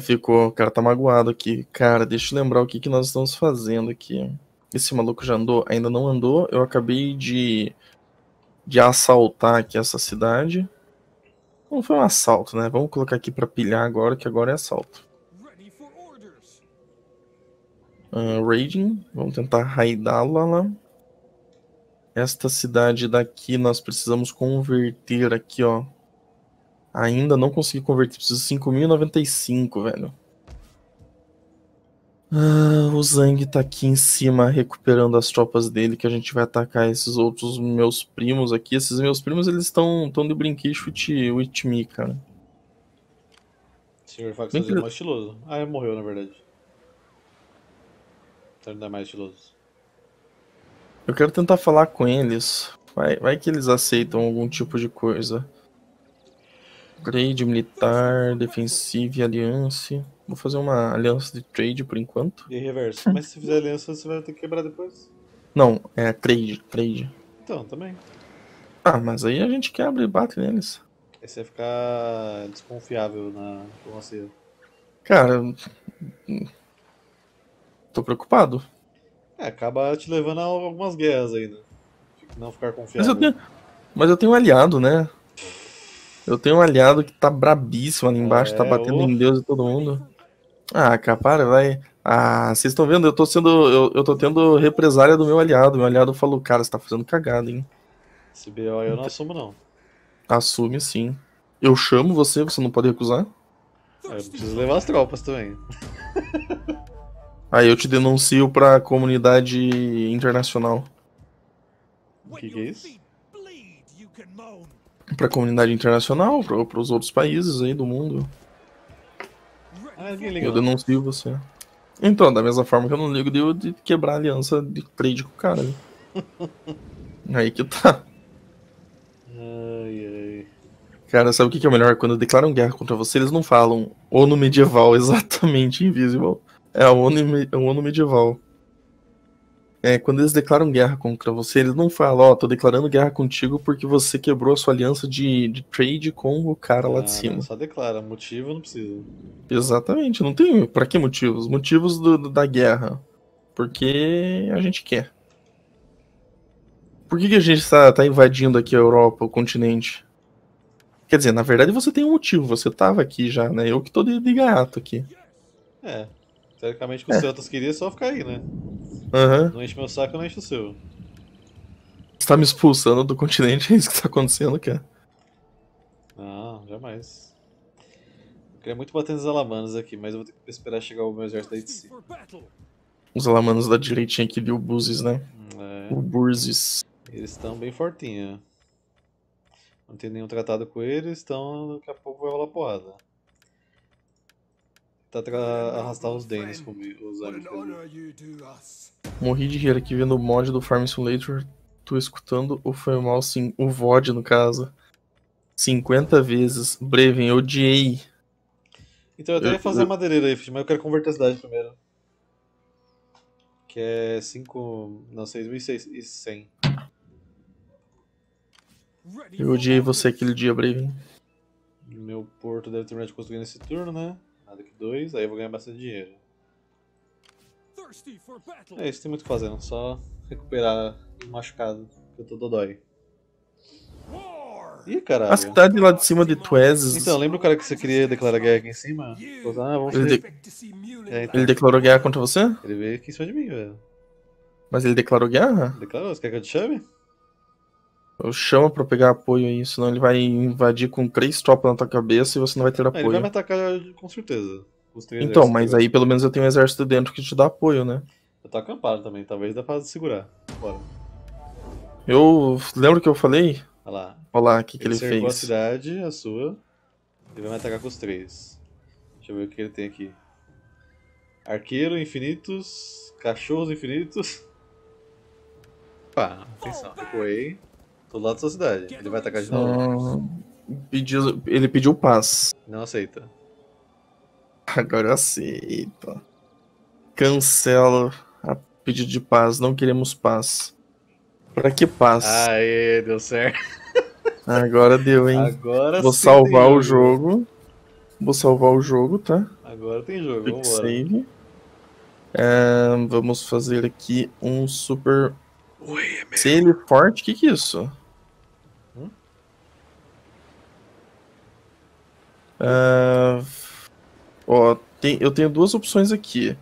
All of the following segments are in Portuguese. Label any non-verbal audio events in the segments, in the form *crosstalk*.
Ficou, o cara tá magoado aqui. Cara, deixa eu lembrar o que, que nós estamos fazendo aqui. Esse maluco já andou? Ainda não andou. Eu acabei de, de assaltar aqui essa cidade. Não foi um assalto, né? Vamos colocar aqui pra pilhar agora, que agora é assalto. Uh, raiding, vamos tentar raidá-la lá. Esta cidade daqui nós precisamos converter aqui, ó. Ainda não consegui converter, preciso 5.095, velho. Ah, o Zang tá aqui em cima recuperando as tropas dele, que a gente vai atacar esses outros meus primos aqui. Esses meus primos, eles estão tão de brinquedo with, me, cara. Senhor Fax que... é mais estiloso. Ah, ele morreu, na verdade. Então ele não é mais estiloso. Eu quero tentar falar com eles. Vai, vai que eles aceitam algum tipo de coisa. Trade militar, defensivo e aliança. Vou fazer uma aliança de trade por enquanto. E reverso. Mas se fizer aliança, você vai ter que quebrar depois? Não, é trade, trade. Então, também. Ah, mas aí a gente quebra e bate neles. Aí você vai ficar desconfiável na diplomacia. Cara. Tô preocupado. É, acaba te levando a algumas guerras ainda. Não ficar confiável. Mas eu tenho, mas eu tenho um aliado, né? Eu tenho um aliado que tá brabíssimo ali embaixo, tá é, tá batendo em Deus e todo mundo. Ah, cara, para, vai. Ah, vocês estão vendo? Eu tô sendo. Eu, eu tô tendo represália do meu aliado. Meu aliado falou, cara, você tá fazendo cagada, hein? Esse BO eu não assumo, não. Assume sim. Eu chamo você, você não pode recusar? É, eu preciso levar as tropas também. Aí eu te denuncio pra comunidade internacional. O que, que é isso? Pra comunidade internacional, pra, pros outros países aí do mundo. Ah, eu denuncio você. Então, da mesma forma que eu não ligo de, de quebrar a aliança de trade com o cara. Né? *laughs* aí que tá. Ai, ai. Cara, sabe o que é melhor? Quando declaram guerra contra você, eles não falam ONU medieval, *laughs* exatamente invisible. É a ONU, a ONU medieval. É, quando eles declaram guerra contra você, eles não falam, ó, oh, tô declarando guerra contigo porque você quebrou a sua aliança de, de trade com o cara ah, lá de ah, cima. Só declara, motivo não precisa. Exatamente, não tem. Pra que motivos? Motivos do, do, da guerra. Porque a gente quer. Por que, que a gente tá, tá invadindo aqui a Europa, o continente? Quer dizer, na verdade você tem um motivo, você tava aqui já, né? Eu que tô de, de gaiato aqui. É, teoricamente o que é. o Celtas queria é só ficar aí, né? Uhum. Não enche meu saco, não enche o seu. Você tá me expulsando do continente? *laughs* É isso que tá acontecendo, cara? Não, jamais. Eu queria muito bater nos alamanos aqui, mas eu vou ter que esperar chegar o meu exército aí de si. Os alamanos da direitinha aqui de Ubuzes, né? É. Ubuzes. Eles estão bem fortinhos. Não tem nenhum tratado com eles, então daqui a pouco vai rolar porrada tentar arrastar os Danes comigo, os amigos. Morri de rir aqui vendo o mod do Farm Simulator. Tô escutando o foi mal sim, o VOD no caso. 50 vezes. Breven, eu odiei. Então eu até ia fazer eu... madeireira aí, mas eu quero converter a cidade primeiro. Que é 5. Não, 6.100. Eu odiei você aquele dia, Breven. Meu porto deve terminar de construir nesse turno, né? Nada que dois, aí eu vou ganhar bastante dinheiro. É isso, tem muito o que fazer, não só recuperar o machucado, que eu tô dodói. Ih, caralho. A cidade lá de cima de Tuezes. Então, lembra o cara que você queria declarar guerra aqui em cima? Ah, vamos ele, de... é, então. ele declarou guerra contra você? Ele veio aqui em cima de mim, velho. Mas ele declarou guerra? Declarou, você quer que eu te chame? Eu chamo pra pegar apoio aí, senão ele vai invadir com três tropas na tua cabeça e você não vai ter apoio. ele vai me atacar com certeza. Então, mas aí pelo menos eu tenho um exército dentro que te dá apoio, né? Eu tô acampado também, talvez dá pra segurar. Bora. Eu. Lembro que eu falei? Olha lá. Olha lá, o que, que ele, ele fez. a cidade, a sua. Ele vai me atacar com os três. Deixa eu ver o que ele tem aqui. Arqueiro infinitos. Cachorros infinitos. Pá, atenção, recuei. Do lado da sua cidade. Ele vai atacar de novo. pediu, ele pediu paz. Não aceita. Agora aceita. Cancela a pedido de paz. Não queremos paz. Pra que paz? Aê, deu certo. Agora deu, hein? Agora Vou salvar deu. o jogo. Vou salvar o jogo, tá? Agora tem jogo, Quick vambora. save. É, vamos fazer aqui um super. Se ele é forte, o que, que é isso? Hum? Ah, ó, tem- eu tenho duas opções aqui.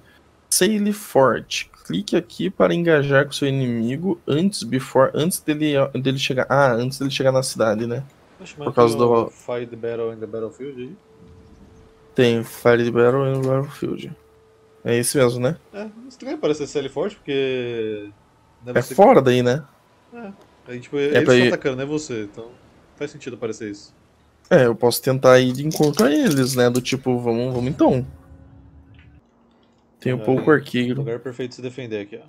Sail forte. Clique aqui para engajar com seu inimigo antes, before, antes dele, dele chegar. Ah, antes dele chegar na cidade, né? Oxe, Por causa tem do- Fight the Battle in the Battlefield aí? Tem Fire Battle e Battlefield. É esse mesmo, né? É, estranho parecer CL forte, porque. Não É você- fora daí, né? Aí, tipo, eles pra estão ir- atacando, não é você. Então faz sentido parecer isso. É, eu posso tentar ir de encontro a eles, né? Do tipo, vamos, vamos então. Tem um É, pouco arqueiro. Lugar perfeito de se defender aqui, ó.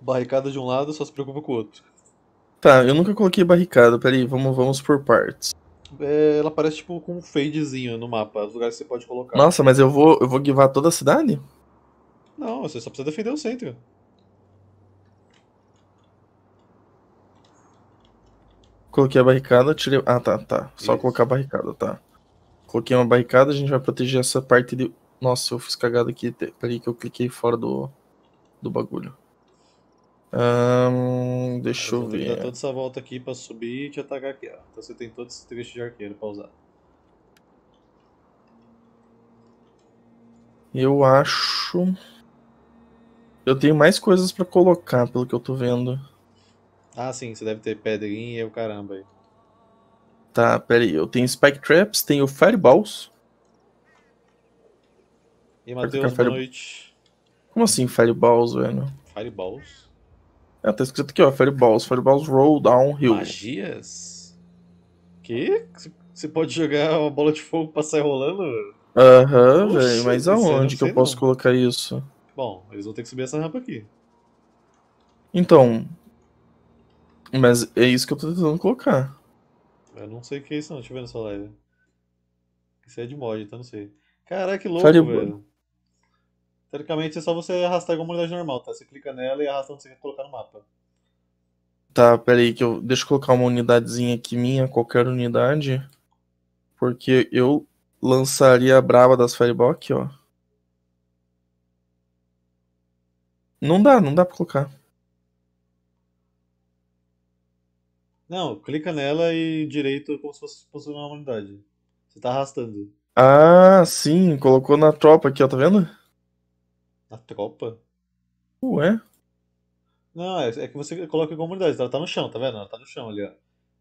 Barricada de um lado, só se preocupa com o outro. Tá, eu nunca coloquei barricada. Peraí, vamos, vamos por partes. É, ela parece tipo com um fadezinho no mapa, os lugares que você pode colocar. Nossa, mas eu vou, eu vou guivar toda a cidade? Não, você só precisa defender o centro. Coloquei a barricada, tirei. Ah, tá, tá. Só Isso. colocar a barricada, tá. Coloquei uma barricada, a gente vai proteger essa parte de. Nossa, eu fiz cagada aqui. Peraí que eu cliquei fora do, do bagulho. Ahn, deixa eu tem que dar ver. toda essa volta aqui pra subir e te atacar aqui, ó. Então você tem todo esse trecho de arqueiro pra usar. Eu acho. Eu tenho mais coisas pra colocar, pelo que eu tô vendo. Ah, sim, você deve ter pedrinha e o caramba aí. Tá, peraí. Eu tenho Spike Traps, tenho Fireballs. E Matheus, boa fire- noite. Como assim Fireballs, velho? Fireballs? É, tá escrito aqui, ó. Fireballs. Fireballs Roll Downhill. Magias? Que? Você- pode jogar uma bola de fogo pra sair rolando? Aham, Oxe, velho. Mas eu não aonde que eu posso não. colocar isso? Bom, eles vão ter que subir essa rampa aqui. Então. Mas é isso que eu tô tentando colocar. Eu não sei o que é isso não, deixa eu ver na sua live. Isso é de mod, então não sei. Caraca, que louco, Fireball. velho. Teoricamente é só você arrastar igual uma unidade normal, tá? Você clica nela e arrasta onde você quer colocar no mapa. Tá, peraí, que eu. Deixa eu colocar uma unidadezinha aqui minha, qualquer unidade. Porque eu lançaria a braba das Fireball aqui, ó. Não dá, não dá pra colocar. Não, clica nela e direito como se fosse posicionar uma unidade. Você tá arrastando. Ah, sim, colocou na tropa aqui, ó, tá vendo? Na tropa? Ué? Não, é, é que você coloca uma unidade. Ela tá no chão, tá vendo? Ela tá no chão ali, ó.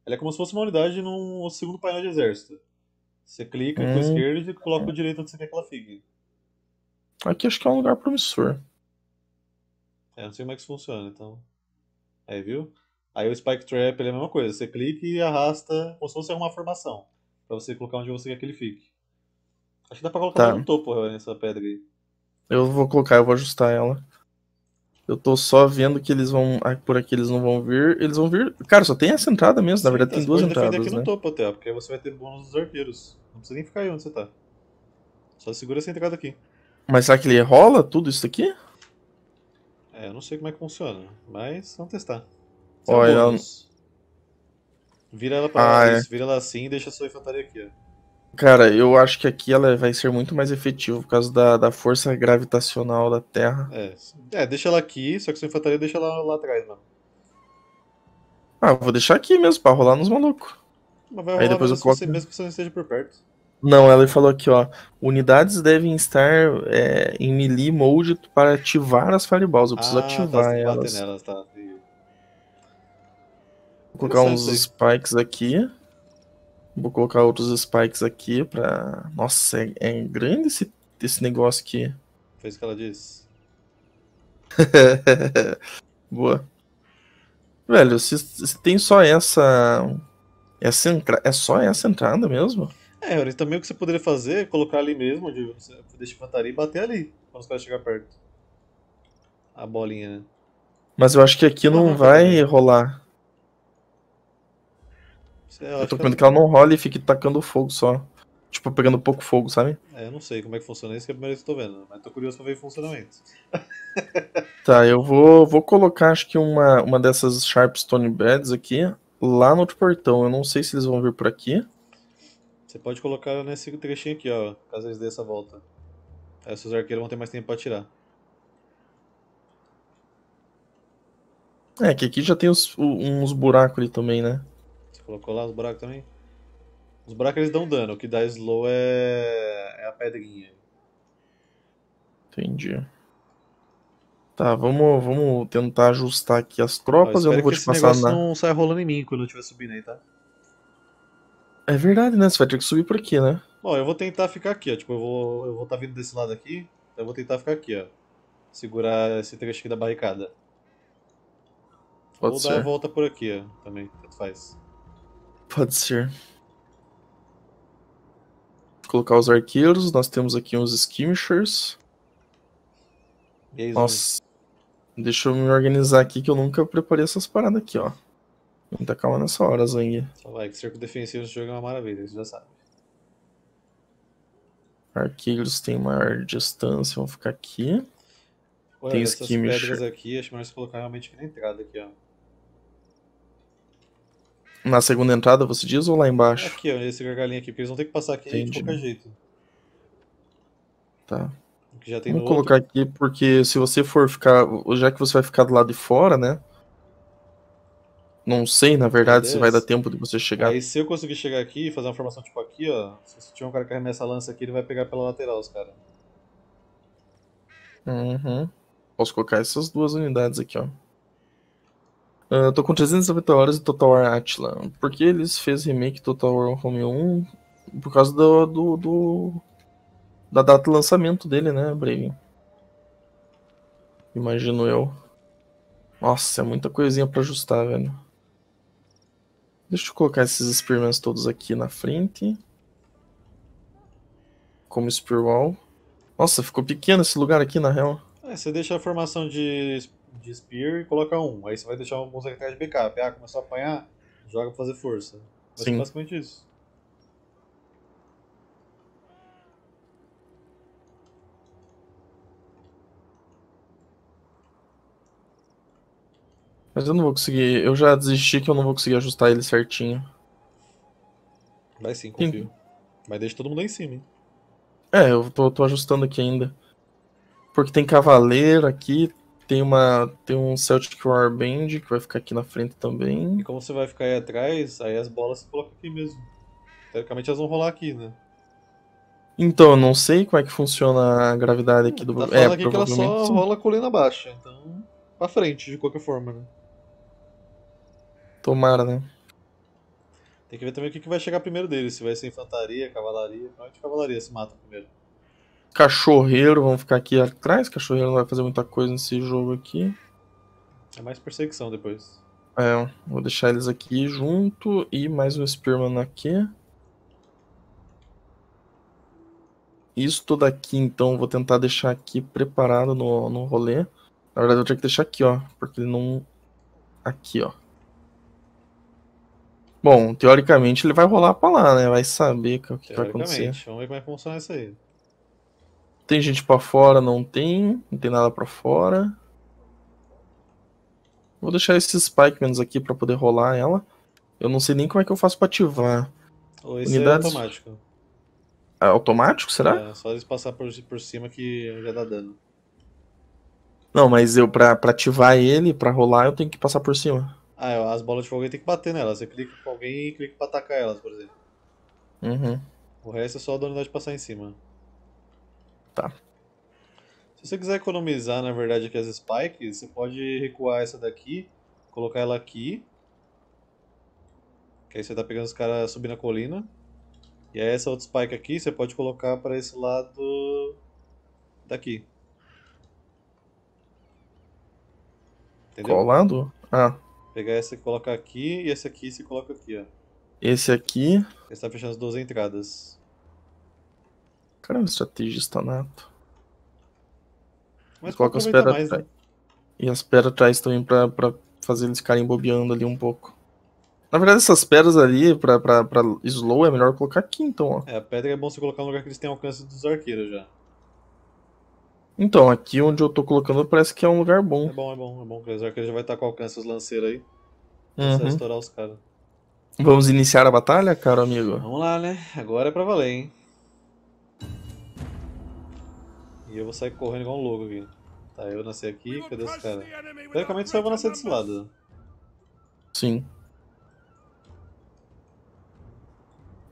Ela é como se fosse uma unidade num segundo painel de exército. Você clica com a Hum. esquerda e coloca o direito onde você quer que ela fique. Aqui acho que é um lugar promissor. É, não sei como é que isso funciona, então. Aí, viu? Aí o Spike Trap é a mesma coisa. Você clica e arrasta como se fosse uma formação. Pra você colocar onde você quer que ele fique. Acho que dá pra colocar Tá. no topo ó, nessa pedra aí. Eu vou colocar, eu vou ajustar ela. Eu tô só vendo que eles vão. ah, Por aqui eles não vão vir. Eles vão vir. Cara, só tem essa entrada mesmo. Na Sim, verdade, tá, tem você duas entradas, aqui né? no topo até, porque aí você vai ter bônus dos arqueiros. Não precisa nem ficar aí onde você tá. Só segura essa entrada aqui. Mas será que ele rola tudo isso aqui? É, eu não sei como é que funciona, mas vamos testar. Esse é Olha. Vira ela pra Ah, é. isso, vira ela assim e deixa a sua infantaria aqui, ó. Cara, eu acho que aqui ela vai ser muito mais efetiva por causa da, da força gravitacional da Terra. É, é, deixa ela aqui, só que sua infantaria deixa ela lá atrás, mano. Ah, eu vou deixar aqui mesmo pra rolar nos malucos. Mas vai Aí rolar depois mesmo, eu coloco- você, mesmo que você não esteja por perto. Não, ela falou aqui, ó. Unidades devem estar é, em melee mode para ativar as fireballs. Eu preciso ah, tá, ativar bater elas. nelas, tá. Vou colocar uns spikes aqui. Vou colocar outros spikes aqui pra. Nossa, é, é grande esse, esse negócio aqui. Foi isso que ela disse. *laughs* Boa. Velho, se, se tem só essa. Essa entra... É só essa entrada mesmo? É, Ori, também o que você poderia fazer é colocar ali mesmo, onde você deixa infantaria e bater ali, quando os caras chegarem perto. A bolinha, né? Mas eu acho que aqui não Uhum, vai também. rolar. Você- Eu acho tô que com medo que ela não role e fique tacando fogo só. Tipo, pegando pouco fogo, sabe? É, eu não sei como é que funciona isso, que é a primeira vez que eu tô vendo, mas tô curioso pra ver o funcionamento. *laughs* Tá, eu vou, vou colocar acho que uma, uma dessas Sharpstone Beds aqui lá no outro portão. Eu não sei se eles vão vir por aqui. Você pode colocar nesse trechinho aqui, ó, caso eles dêem essa volta. Aí os seus arqueiros vão ter mais tempo pra atirar. É, que aqui já tem os- uns buracos ali também, né? Colocou lá os buracos também? Os buracos eles dão dano, o que dá slow é, é a pedrinha. Entendi. Tá, vamos, vamos tentar ajustar aqui as Ó, tropas. Eu espero não vou que te passar negócio na. não saia rolando em mim quando eu estiver subindo aí, tá? É verdade, né? Você vai ter que subir por aqui, né? Bom, eu vou tentar ficar aqui, ó. Tipo, eu vou eu vou estar vindo desse lado aqui, então eu vou tentar ficar aqui, ó. Segurar esse trecho aqui da barricada. Pode Ou dar a ser. volta por aqui, ó. Também, tanto faz. Pode ser. Colocar os arqueiros. Nós temos aqui uns skirmishers. Aí? Nossa. Deixa eu me organizar aqui que eu nunca preparei essas paradas aqui, ó. Muita calma nessa hora, Zang. Só vai, que cerco defensivo nesse jogo é uma maravilha, você já sabe. Arqueiros têm maior distância, vão ficar aqui. Olha, Tem essas skirmisher. pedras aqui, acho melhor você colocar realmente aqui na entrada aqui, ó. Na segunda entrada, você diz, ou lá embaixo? Aqui, ó, esse gargalinho aqui, porque eles vão ter que passar aqui de qualquer jeito. Tá. Já tem colocar outro. aqui, porque se você for ficar. Já que você vai ficar do lado de fora, né? Não sei, na verdade, se vai dar tempo de você chegar. Aí se eu conseguir chegar aqui e fazer uma formação tipo aqui, ó. Se você tiver um cara que arremessa a lança aqui, ele vai pegar pela lateral os caras. Uhum. Posso colocar essas duas unidades aqui, ó. Ah, Eu tô com 390 horas de Total War Atla. Por que eles fez remake Total War Home 1? Por causa do, do, do- da data de lançamento dele, né, Brave? Imagino eu. Nossa, é muita coisinha pra ajustar, velho. Deixa eu colocar esses experiments todos aqui na frente. Como Spearwall. Nossa, ficou pequeno esse lugar aqui, na real. Aí você deixa a formação de, de Spear e coloca um. Aí você vai deixar alguns atrás de backup. Ah, começou a apanhar, joga pra fazer força. Vai ser Sim. basicamente isso. Mas eu não vou conseguir. Eu já desisti que eu não vou conseguir ajustar ele certinho. Vai sim, confio. Mas deixa todo mundo aí em cima, hein? É, eu tô, tô ajustando aqui ainda. Porque tem cavaleiro aqui, tem uma. Tem um Celtic Warband que vai ficar aqui na frente também. E como você vai ficar aí atrás, aí as bolas você coloca aqui mesmo. Teoricamente elas vão rolar aqui, né? Então, eu não sei como é que funciona a gravidade aqui do. Tá é, falando aqui que ela só rola colina baixa, então pra frente de qualquer forma, né? Tomara, né? Tem que ver também o que que vai chegar primeiro deles, se vai ser infantaria, cavalaria. Provavelmente cavalaria se mata primeiro. Cachorreiro, vão ficar aqui atrás. Cachorreiro não vai fazer muita coisa nesse jogo aqui. É mais perseguição depois. É, vou deixar eles aqui junto e mais um Spearman aqui. Isso tudo aqui, então, vou tentar deixar aqui preparado no, no rolê. Na verdade, eu tinha que deixar aqui, ó, porque ele não. Aqui, ó. Bom, teoricamente ele vai rolar pra lá, né? Vai saber o que vai acontecer. Teoricamente. Vamos ver como é que funciona isso aí. Tem gente pra fora? Não tem. Não tem nada pra fora. Vou deixar esses Spikemans aqui pra poder rolar ela. Eu não sei nem como é que eu faço pra ativar. Ou esse Unidades- é automático. É automático, será? É, só eles passar por, por cima que já dá dano. Não, mas eu pra, pra ativar ele, pra rolar, eu tenho que passar por cima. Ah, é, as bolas de fogo aí tem que bater nelas. Você clica com alguém e clica pra atacar elas, por exemplo. Uhum. O resto é só a unidade passar em cima. Tá. Se você quiser economizar, na verdade, aqui as spikes, você pode recuar essa daqui, colocar ela aqui. Que aí você tá pegando os caras subindo a colina. E aí essa outra spike aqui você pode colocar para esse lado daqui. Entendeu? Qual lado? Ah, Pegar essa e colocar aqui e essa aqui você coloca aqui, ó. esse aqui. Você está fechando as duas entradas. Caramba, estrategista nato. Mas Coloca as pedras mais, né? E as pedras atrás também pra, pra fazer eles ficarem bobeando ali um pouco. Na verdade, essas pedras ali, pra, pra, pra slow, é melhor colocar aqui, então, ó. É, a pedra é bom você colocar no lugar que eles têm alcance dos arqueiros já. Então, aqui onde eu tô colocando parece que é um lugar É bom. bom, é bom, é bom, os arqueiros já vai estar com alcance os lanceiros aí. Uhum. estourar os caras. Vamos iniciar a batalha, caro amigo? Vamos lá, né? Agora é pra valer, hein? E eu vou sair correndo igual um louco aqui. Tá, eu nasci aqui, cadê esse cara? Teoricamente só eu vou nascer desse lado. Sim.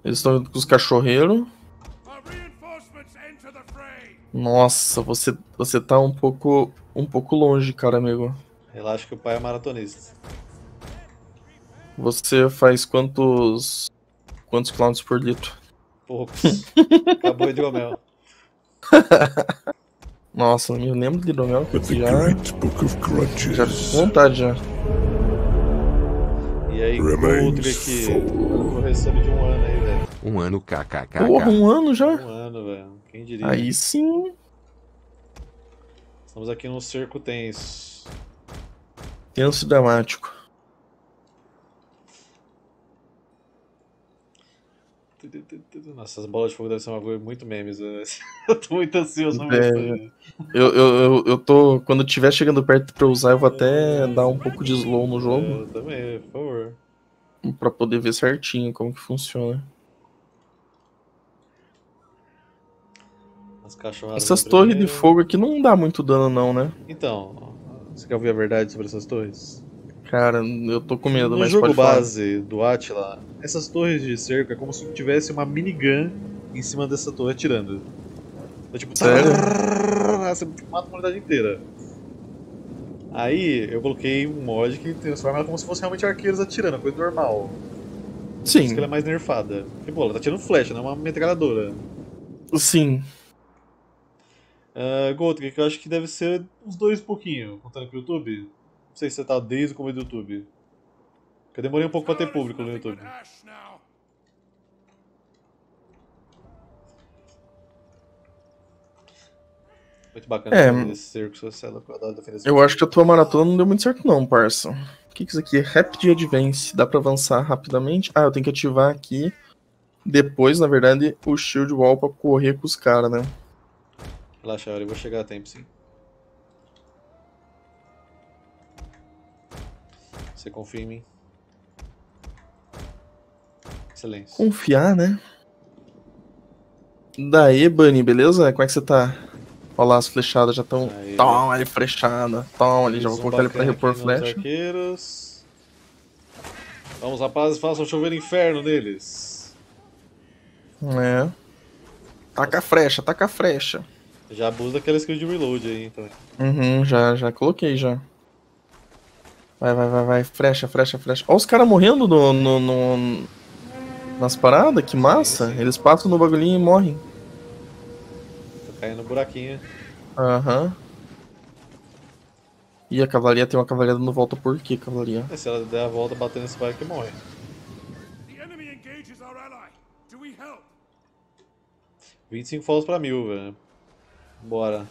Eles estão indo com os cachorreiros. Nossa, você, você tá um pouco, um pouco longe, cara, amigo. Relaxa que o pai é maratonista. Você faz quantos quantos quilômetros por litro? Poucos. *laughs* Acabou de hidromel. *laughs* Nossa, eu lembro de hidromel que eu já... Já vontade, já. E aí, outro aqui. Correção de um ano aí, velho. Um ano, kkk. Porra, um ano já? Um ano, velho. Quem diria? Aí sim. Estamos aqui num cerco tenso. Tenso e dramático. Nossa, as bolas de fogo devem ser uma coisa muito memes. Né? *laughs* Eu tô muito ansioso É, Eu, eu, eu, eu tô. Quando tiver chegando perto pra usar, eu vou até dar um pouco de slow no jogo. Eu também, por favor. Pra poder ver certinho como que funciona. Essas torres de primeiro. fogo aqui não dá muito dano, não, né? Então, você quer ouvir a verdade sobre essas torres? Cara, eu tô com medo, no mas jogo pode falar. base do Atila, essas torres de cerco é como se tivesse uma minigun em cima dessa torre atirando. Então, tipo, Sério? Você mata a humanidade inteira. Aí eu coloquei um mod que transforma ela como se fosse realmente arqueiros atirando, coisa normal. Por isso Sim, que ela é mais nerfada. Porque, pô, ela tá tirando flecha, não é uma metralhadora. sim. Uh, Gold, que eu acho que deve ser uns dois pouquinho, contando pro YouTube. Não sei se você tá desde o começo do YouTube. Porque eu demorei um pouco pra ter público no YouTube. Muito bacana É, esse cerco social eu acho que a tua maratona não deu muito certo, não, parça. O que, que é isso aqui? Rapid Advance. Dá pra avançar rapidamente? Ah, eu tenho que ativar aqui. Depois, na verdade, o Shield Wall pra correr com os caras, né? Relaxa, eu vou chegar a tempo sim. Você confia em mim? Excelência. Confiar, né? Daí, Bunny, beleza? Como é que você tá? Olha lá, as flechadas já estão. Toma ali, flechada. Toma ali, já vou colocar ele pra repor flecha. arqueiros. Vamos, rapazes, façam chover inferno neles. É. Taca a frecha, taca a frecha. Já abusa daquela skill de reload aí, então. Uhum, já, já coloquei já. Vai, vai, vai, vai. Frecha, frecha, frecha. Ó, os caras morrendo no, no, no- nas paradas, que massa. Eles passam no bagulhinho e morrem. Tô caindo no buraquinho. Aham. E a cavalaria tem uma cavalaria dando volta por quê, cavalaria? E se ela der a volta batendo nesse barco, morre. The enemy engages our ally. Do we help? 25 falls pra mil, velho. Bora.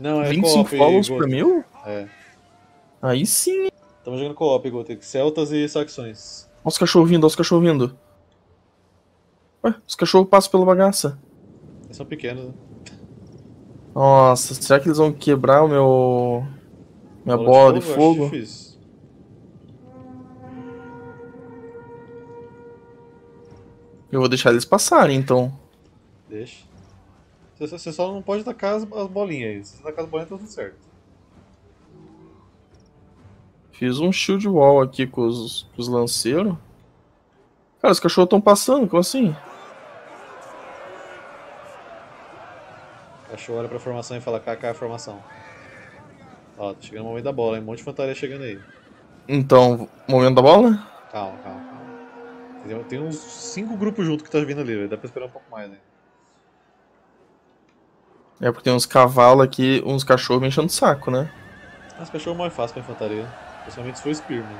Não, é 25 co-op, follows por mil? É. Aí sim. Tamo jogando co-op, Gotek. Celtas e Saxões. Olha os cachorros vindo, olha os cachorros vindo. Ué, os cachorros passam pela bagaça. Eles são pequenos, né? Nossa, será que eles vão quebrar o meu. Minha bola, de eu acho fogo? Eu vou deixar eles passarem então. Deixa. Você, só não pode tacar as, as bolinhas aí. Se você tacar as bolinhas, tá tudo certo. Fiz um shield wall aqui com os, com os lanceiros. Cara, os cachorros estão passando, como assim? Cachorro olha pra formação e fala KK formação. Ó, tá chegando o momento da bola, hein? Um monte de fantasia chegando aí. Então, momento da bola? Calma, calma, calma. Tem, uns cinco grupos juntos que tá vindo ali, velho. Dá pra esperar um pouco mais, né? É porque tem uns cavalos aqui, uns cachorros me enchendo o saco, né? Mas cachorro é mais fácil pra infantaria. Principalmente se for Spearman.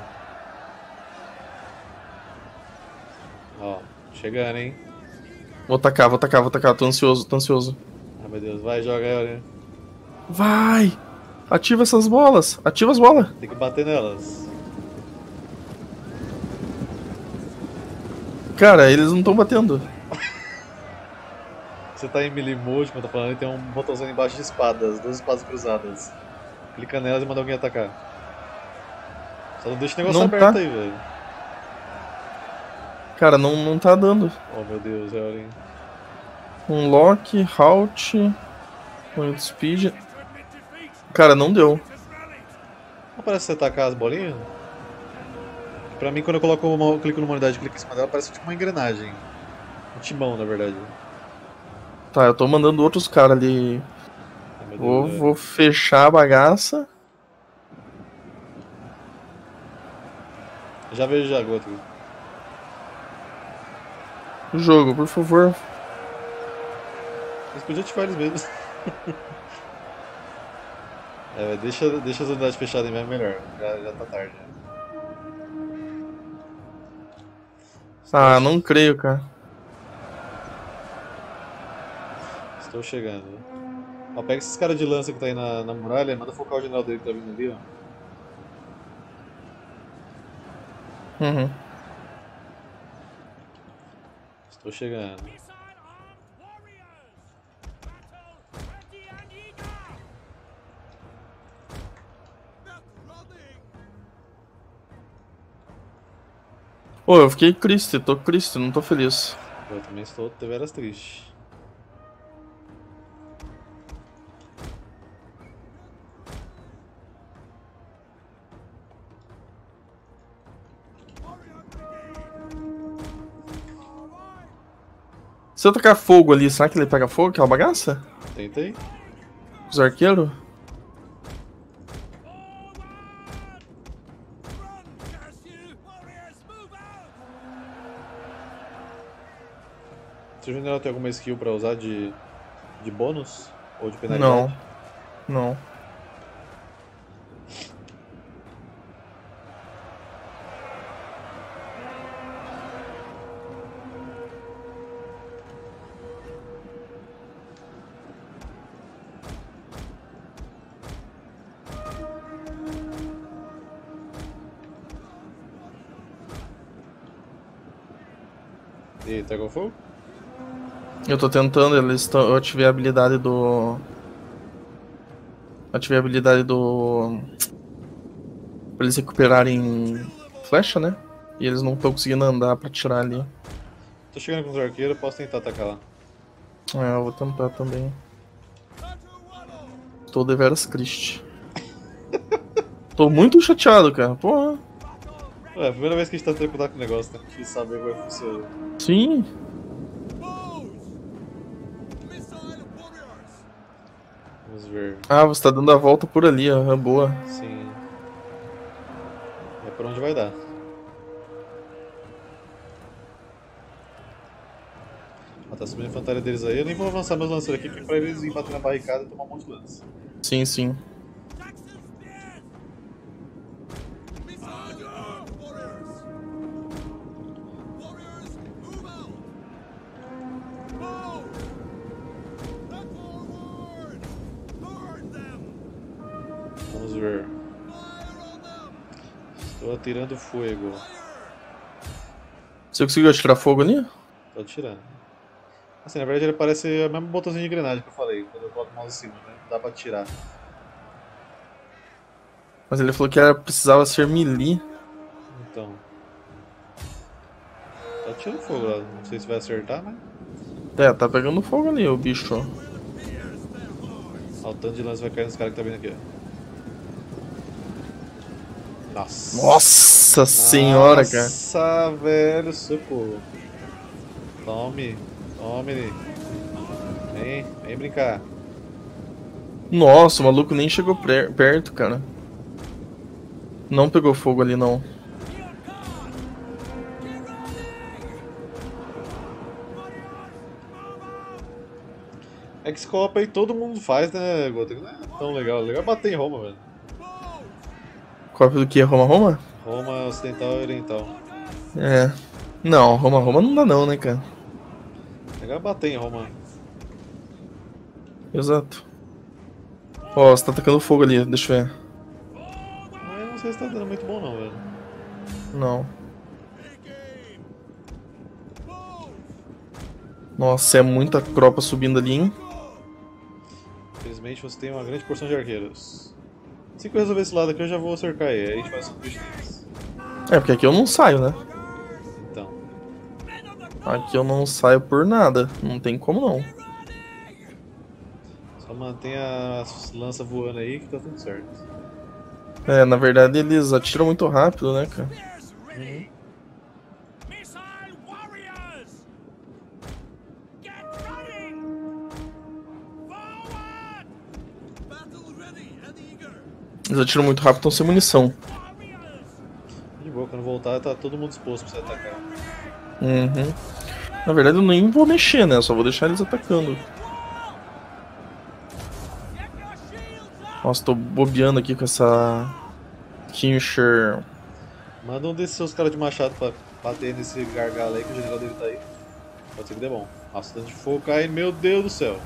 Ó, chegando, hein? Vou tacar, vou tacar, vou tacar, tô ansioso, tô ansioso. Ai meu Deus, vai, joga aí, olha. Vai! Ativa essas bolas! Ativa as bolas! Tem que bater nelas. Cara, eles não estão batendo. Você tá em melee mode, como eu tô falando, e tem um botãozinho embaixo de espadas, duas espadas cruzadas. Clica nelas e manda alguém atacar. Só não deixa o negócio Não aberto tá. aí, velho. Cara, não, não tá dando. Oh meu Deus, é hora, hein? Um lock, halt, point speed. Cara, não deu. Não parece você atacar as bolinhas? Pra mim, quando eu coloco uma, eu clico numa unidade e clico em cima dela, parece tipo uma engrenagem. Um timão, na verdade. Tá, eu tô mandando outros caras ali. Vou, Deus, é. vou fechar a bagaça. Já vejo já, Goto. Jogo, por favor. Eles podiam ativar eles mesmos. *laughs* é, deixa, deixa as unidades fechadas mesmo melhor. Já, já tá tarde. Já. Ah, não creio, cara. Estou chegando. Ó, pega esses caras de lança que tá aí na, na muralha, manda focar o general dele que tá vindo ali, ó. Uhum. Estou chegando. Pô, eu fiquei triste, tô triste, não tô feliz. Eu também estou deveras triste. Se eu tacar fogo ali, será que ele pega fogo, aquela bagaça? Tentei. Os arqueiros? Seu general tem alguma skill pra usar de, de bônus? Ou de penalidade? Não. Não. Pegou fogo? Eu tô tentando, eles eu ativei a habilidade do. Ativei a habilidade do. Pra eles recuperarem flecha, né? E eles não estão conseguindo andar pra tirar ali. Tô chegando com os arqueiros, posso tentar atacar lá. É, eu vou tentar também. Tô deveras triste. *laughs* Tô muito chateado, cara. Porra. É a primeira vez que a gente tá tendo contato com o negócio, né? Difícil saber como é que funciona. Sim. Vamos ver. Ah, você tá dando a volta por ali, ó. É boa. Sim. É por onde vai dar. Ó, tá subindo a infantaria deles aí. Eu nem vou avançar meus lanceiros aqui, porque pra eles ir bater na barricada e tomar um monte de lance. Sim, sim. Estou atirando fogo. Você conseguiu atirar fogo ali? Tô atirando. Assim, na verdade ele parece o mesmo botãozinho de engrenagem que eu falei, quando eu coloco o mouse em cima, né? Dá pra atirar. Mas ele falou que era, precisava ser melee. Então. Tá atirando fogo lá, não sei se vai acertar, né? É, tá pegando fogo ali, o bicho. Ó, o tanto de lance vai cair nos caras que tá vindo aqui, ó. Nossa. Nossa senhora, cara. Nossa, velho, socorro. Tome, tome. Vem, vem brincar. Nossa, o maluco nem chegou per- perto, cara. Não pegou fogo ali, não. X-Cop aí todo mundo faz, né, Gota? Não é tão legal. Legal bater em Roma, velho. Cópia do que? Roma Roma? Roma Ocidental e Oriental. É. Não, Roma Roma não dá não, né, cara? Legal é bater em Roma. Exato. Ó, você tá atacando fogo ali, deixa eu ver. Mas não sei se tá dando muito bom não, velho. Não. Nossa, é muita tropa subindo ali, hein? Infelizmente você tem uma grande porção de arqueiros. Que eu resolver esse lado aqui, eu já vou cercar ele. Aí a gente faz o push deles. É, porque aqui eu não saio, né? Então. Aqui eu não saio por nada. Não tem como não. Só mantenha as lanças voando aí que tá tudo certo. É, na verdade eles atiram muito rápido, né, cara? Eles atiram muito rápido, estão sem munição. De boa, quando voltar tá todo mundo disposto pra você atacar. Uhum. Na verdade eu nem vou mexer, né? Só vou deixar eles atacando. Nossa, tô bobeando aqui com essa. Kincher. Manda um desses seus caras de machado pra bater nesse gargalo aí que o general dele tá aí. Pode ser que dê bom. Nossa, tanto de fogo cai, meu Deus do céu.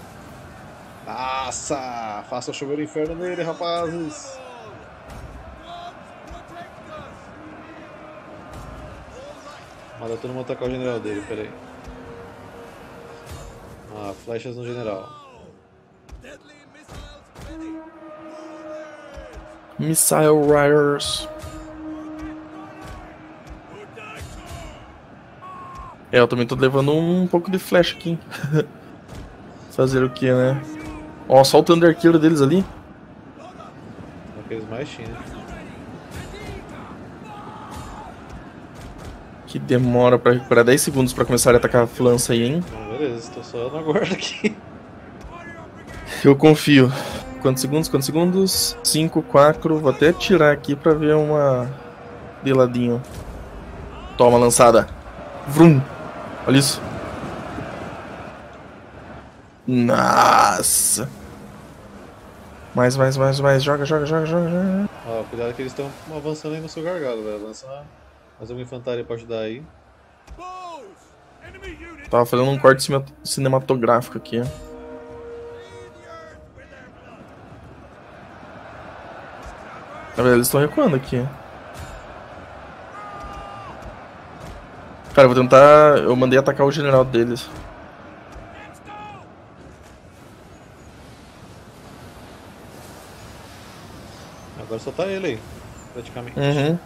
Nossa! Faça chover o inferno nele, rapazes! Manda todo mundo atacar o general dele, peraí. Ah, flechas no general. Missile Riders. É, eu também tô levando um pouco de flash aqui. *laughs* Fazer o que, né? Ó, só o Thunder Killer deles ali. Aqueles mais tinham. Que demora pra recuperar 10 segundos pra começar a atacar a flança aí, hein? Então, beleza, tô só no aguardo aqui. Eu confio. Quantos segundos? Quantos segundos? 5, 4. Vou até tirar aqui pra ver uma. De ladinho. Toma, lançada. Vrum. Olha isso. Nossa. Mais, mais, mais, mais. Joga, joga, joga, joga, joga. Ó, cuidado que eles estão avançando aí no seu gargalo, velho. Lança mais uma infantaria pra ajudar aí. Tava fazendo um corte cine- cinematográfico aqui. Na verdade, eles estão recuando aqui. Cara, eu vou tentar. Eu mandei atacar o general deles. Agora só tá ele aí, praticamente. Uhum.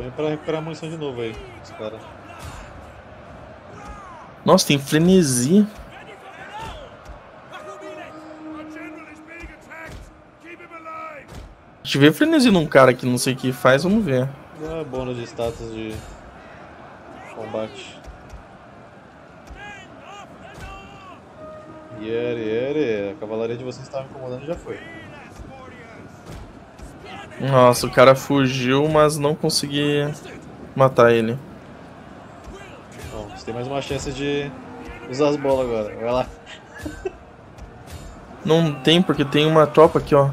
Põe pra recuperar a munição de novo aí, os caras. Nossa, tem frenesi. A gente vê frenesi num cara que não sei o que faz, vamos ver. É bônus de status de combate. North. Yere, yere, a cavalaria de vocês estava incomodando e já foi. Nossa, o cara fugiu, mas não consegui matar ele. Bom, você tem mais uma chance de usar as bolas agora. Vai lá. Não tem, porque tem uma tropa aqui, ó.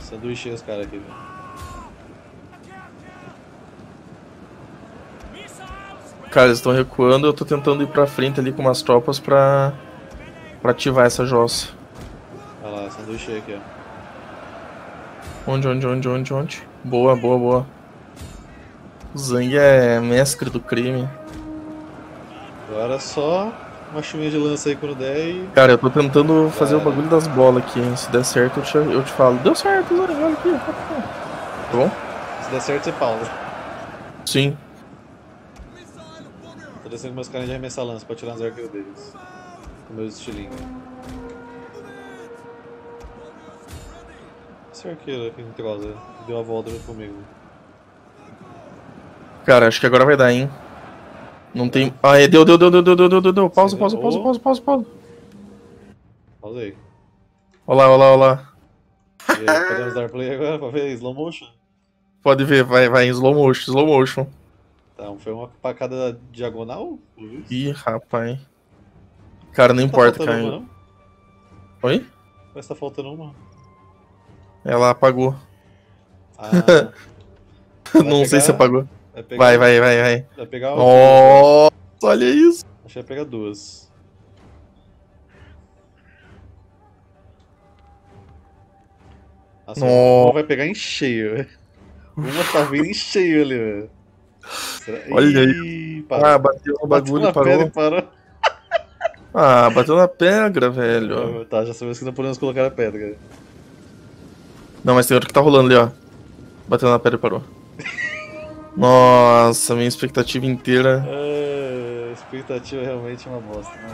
Sanduíche os caras aqui, velho. Cara, eles estão recuando, eu tô tentando ir pra frente ali com umas tropas pra, pra ativar essa jossa. Aqui, ó. Onde, onde, onde, onde, onde? Boa, boa, boa. O Zang é mestre do crime. Agora só uma chuvinha de lança aí quando der e. Cara, eu tô tentando fazer o bagulho das bolas aqui. Se der certo, eu te, eu te falo. Deu certo, Zang, olha aqui. Tá bom? Se der certo, você pausa. Sim. Tô descendo com meus caras de arremessar lança pra tirar os arqueiros deles. Com meus estilinhos. Esse arqueiro aqui no trosa deu a volta comigo. Cara, acho que agora vai dar, hein? Não tem. Ah, é, deu, deu, deu, deu, deu, deu, deu, deu, deu. Pausa, pausa, pausa, pausa, pausa, pausa. Pausa aí. Olá, olá, olá. E aí, podemos dar play agora pra ver slow motion? Pode ver, vai, vai em slow motion, slow motion. Tá, foi uma pra cada diagonal? Ih, rapaz. Cara, não Tá importa, faltando cara. uma, não? Oi? Mas tá faltando uma. Ela apagou. Ah, *laughs* não sei pegar- se apagou. vai pegar, Vai, vai, vai, vai. Vai pegar. Nossa, olha isso. Acho que vai pegar duas. Nossa, vai pegar em cheio. Uma tá vindo em cheio ali, velho. Olha parou. Ah, bateu no bagulho e parou. parou. Ah, bateu na pedra, velho. Tá, já sabemos que não podemos colocar a pedra. Não, mas tem outro que tá rolando ali, ó. Bateu na pedra e parou. Nossa, minha expectativa inteira. É, expectativa realmente é uma bosta, né?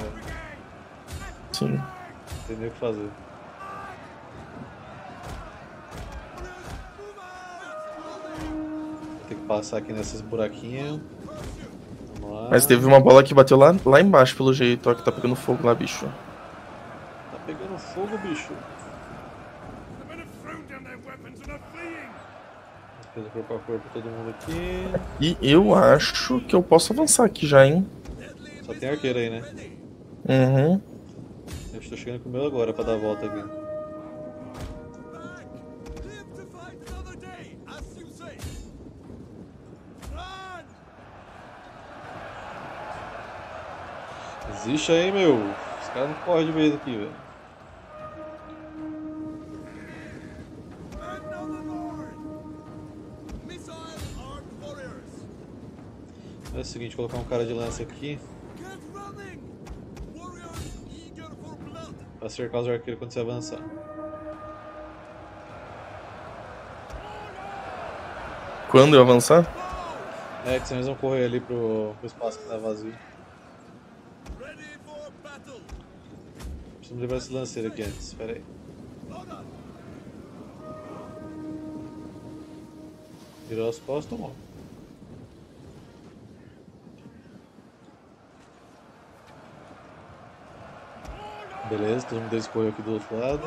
Sim. Não tem nem o que fazer. Vou ter que passar aqui nesses buraquinhos. Vamos lá. Mas teve uma bola que bateu lá, lá embaixo, pelo jeito, ó, que tá pegando fogo lá, bicho. Tá pegando fogo, bicho. Todo mundo aqui. E eu acho que eu posso avançar aqui já, hein? Só tem arqueiro aí, né? Uhum. Eu estou chegando com o meu agora pra dar a volta aqui. Existe aí, meu. Os caras não correm de vez aqui, velho. É o seguinte, colocar um cara de lança aqui pra cercar os arqueiros quando você avançar. Quando eu avançar? É, que eles vão correr ali pro, pro espaço que tá vazio. Preciso levar esse lanceiro aqui antes, espera aí. Virou as costas, tomou. Beleza, todo mundo deles correu aqui do outro lado.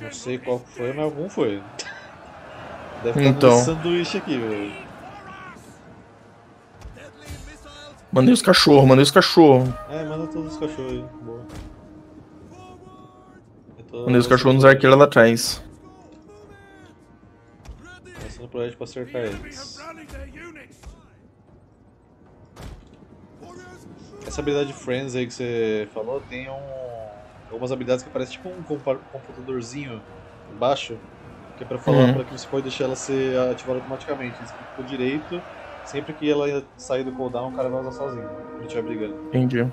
Não sei qual foi, mas algum foi. Deve estar Então. um sanduíche aqui, velho. Mandei os cachorros, mandei os cachorros. É, manda todos os cachorros aí. Boa. Mandei os cachorros nos arqueiros lá atrás. Ed pra acertar eles. Essa habilidade Friends aí que você falou tem um, algumas habilidades que parecem tipo um computadorzinho embaixo, que é pra falar Uhum. pra que você pode deixar ela ser ativada automaticamente. Você clica direito, sempre que ela sair do cooldown, o cara vai usar sozinho, quando estiver brigando. Entendi.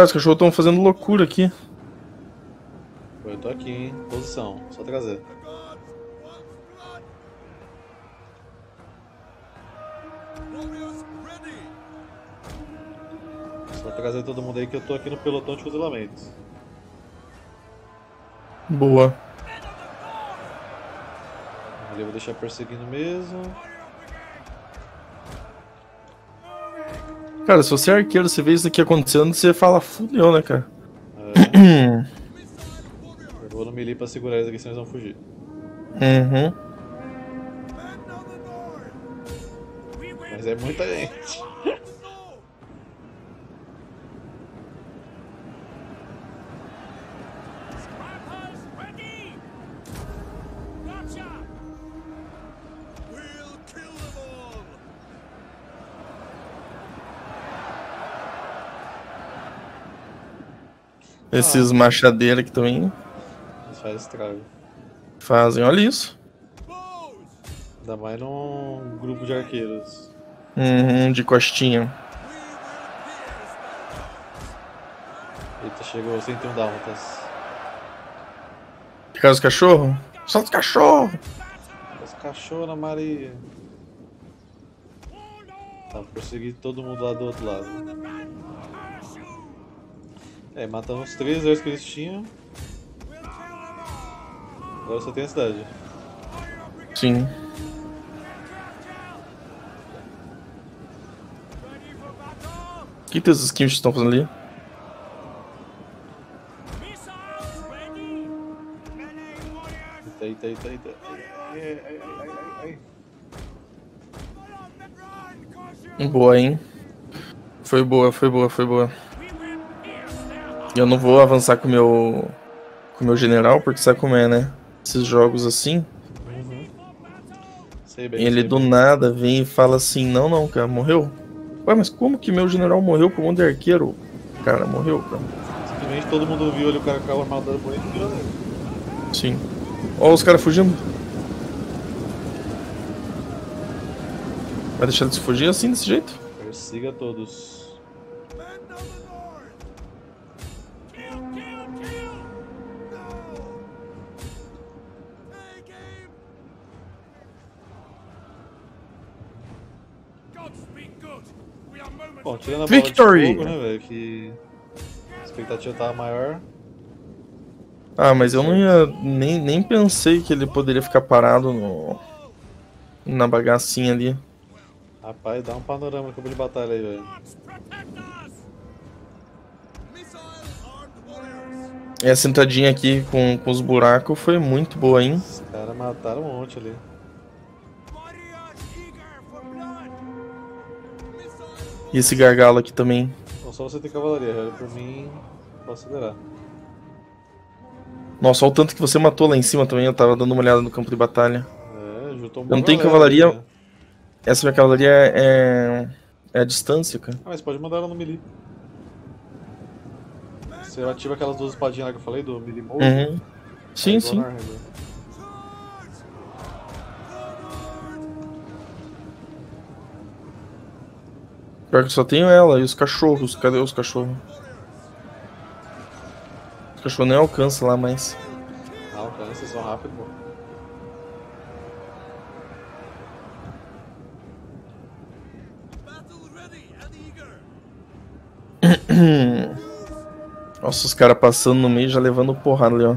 Cara, os cachorros estão fazendo loucura aqui. Eu tô aqui, hein? Posição, só trazer. Só trazer todo mundo aí que eu tô aqui no pelotão de fuzilamento. Boa. Ali eu vou deixar perseguindo mesmo. Cara, se você é arqueiro, você vê isso aqui acontecendo, você fala, fudeu, né, cara? É, eu vou no melee pra segurar eles aqui, senão eles vão fugir. Uhum. Mas é muita gente. Esses machadeiros aqui também Eles fazem estrago. fazem, olha isso. Ainda mais num grupo de arqueiros. Uhum, de costinha. Eita, chegou 101 dálmatas. Cara, os cachorros? Solta os cachorros! Os cachorros na Maria. Tá, vou perseguir todo mundo lá do outro lado. É, matamos os três exércitos que eles tinham. Agora só tem a cidade. Sim. O que, esses skins estão fazendo ali? Eita, eita, eita, eita. Boa, hein? Foi boa, foi boa, foi boa. Eu não vou avançar com o meu. com o meu general, porque sabe como é, né? Esses jogos assim. Uhum. Sei bem. Ele sei do bem. nada vem e fala assim: Não, não, cara, morreu. Ué, mas como que meu general morreu por um de arqueiro? Cara, morreu, cara. Simplesmente todo mundo viu ali o cara com a armadura bonita e virou nele. Sim. Ó, os caras fugindo. Vai deixar eles fugir assim, desse jeito? Persiga todos. Bom, tirando a bola Victory! de fogo, né, velho? Que a expectativa tava maior. Ah, mas eu não ia. Nem, nem pensei que ele poderia ficar parado no. Na bagacinha ali. Rapaz, dá um panorama no campo de batalha aí, velho. Essa entradinha aqui com, com os buracos foi muito boa, hein? Os caras mataram um monte ali. E esse gargalo aqui também. Então só você tem cavalaria, velho. Por mim, posso acelerar. Nossa, olha o tanto que você matou lá em cima também. Eu tava dando uma olhada no campo de batalha. É, juntou um Eu não tenho cavalaria. Essa minha cavalaria é. É a distância, cara. Ah, mas pode mandar ela no melee. Você ativa aquelas duas espadinhas lá que eu falei, do melee mode. Uhum. Sim, sim. Arma. Pior que só tenho ela e os cachorros. Cadê os cachorros? Os cachorros nem alcançam lá mais. Não, vocês são rápidos, pô. *coughs* Nossa, os caras passando no meio já levando porrada ali, ó.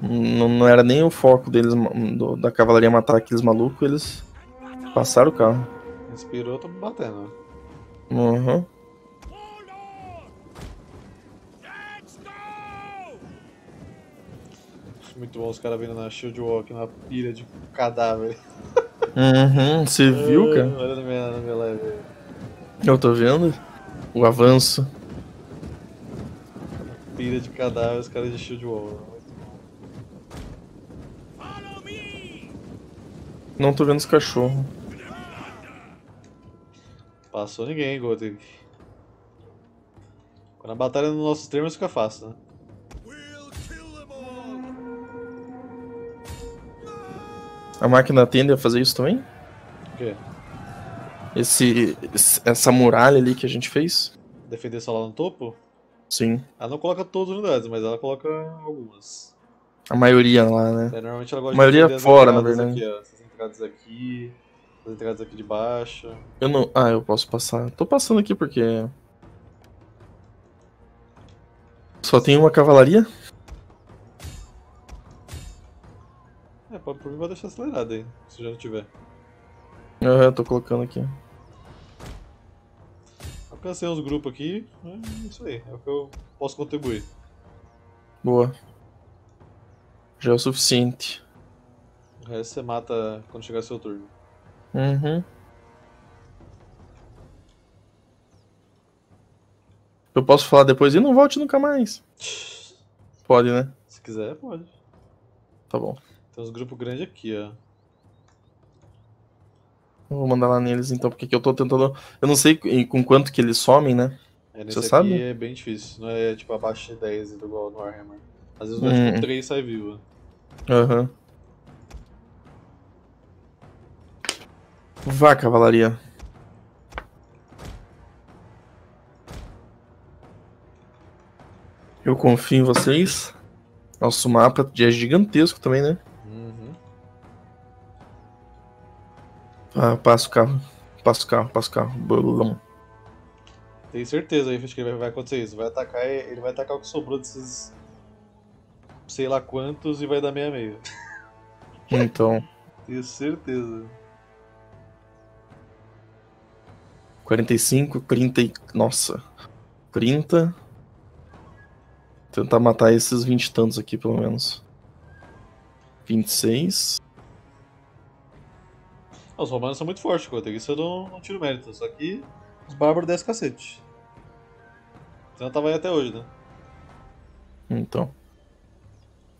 Não, não era nem o foco deles, do- da cavalaria matar aqueles malucos, eles passaram o carro. Inspirou, tô batendo. Uhum. Muito bom os caras vindo na Shield Walk, na pilha de cadáver. Uhum, você viu, cara? Olha na minha, na minha live. Eu tô vendo o avanço. Pilha de cadáver, os caras de Shield me! Não tô vendo os cachorros. Passou ninguém, Gotek. Quando a batalha nos nossos termos fica fácil, né? A máquina tende a fazer isso também? O quê? Esse, essa muralha ali que a gente fez? Defender só lá no topo? Sim. Ela não coloca todas as unidades, mas ela coloca algumas. A maioria lá, né? É, normalmente ela gosta A maioria de fora, na verdade. Aqui, ó. Essas entradas aqui, as entradas aqui de baixo. Eu não. Ah, eu posso passar. Tô passando aqui porque. Só tem uma cavalaria? É, pode por mim vai deixar acelerado aí, se já não tiver. Ah, eu tô colocando aqui. Alcancei uns grupos aqui, é isso aí, é o que eu posso contribuir. Boa. Já é o suficiente. O resto você mata quando chegar seu turno. Uhum. Eu posso falar depois e não volte nunca mais. Pode, né? Se quiser, pode. Tá bom. Tem uns grupos grandes aqui, ó. Eu vou mandar lá neles então, porque que eu tô tentando. Eu não sei com quanto que eles somem, né? É, nesse Você aqui sabe? é bem difícil, não é tipo abaixo de 10 igual no Warhammer. Às vezes Hum. vai tipo 3 sai vivo. Aham. Vá, cavalaria. Eu confio em vocês. Nosso mapa já é gigantesco também, né? Uhum. Ah, passa o carro. Passa o carro, passa o carro. Blum. Tenho certeza aí, que vai acontecer isso. Vai atacar, ele vai atacar o que sobrou desses. sei lá quantos e vai dar meia meia. Então, Tenho certeza. 45, 30 e... Nossa. 30. Tentar matar esses 20 e tantos aqui, pelo menos. 26. Ah, Os romanos são muito fortes, Kota. Isso eu não, não tiro mérito. Só que os bárbaros descem cacete. Senão tava aí até hoje, né? Então.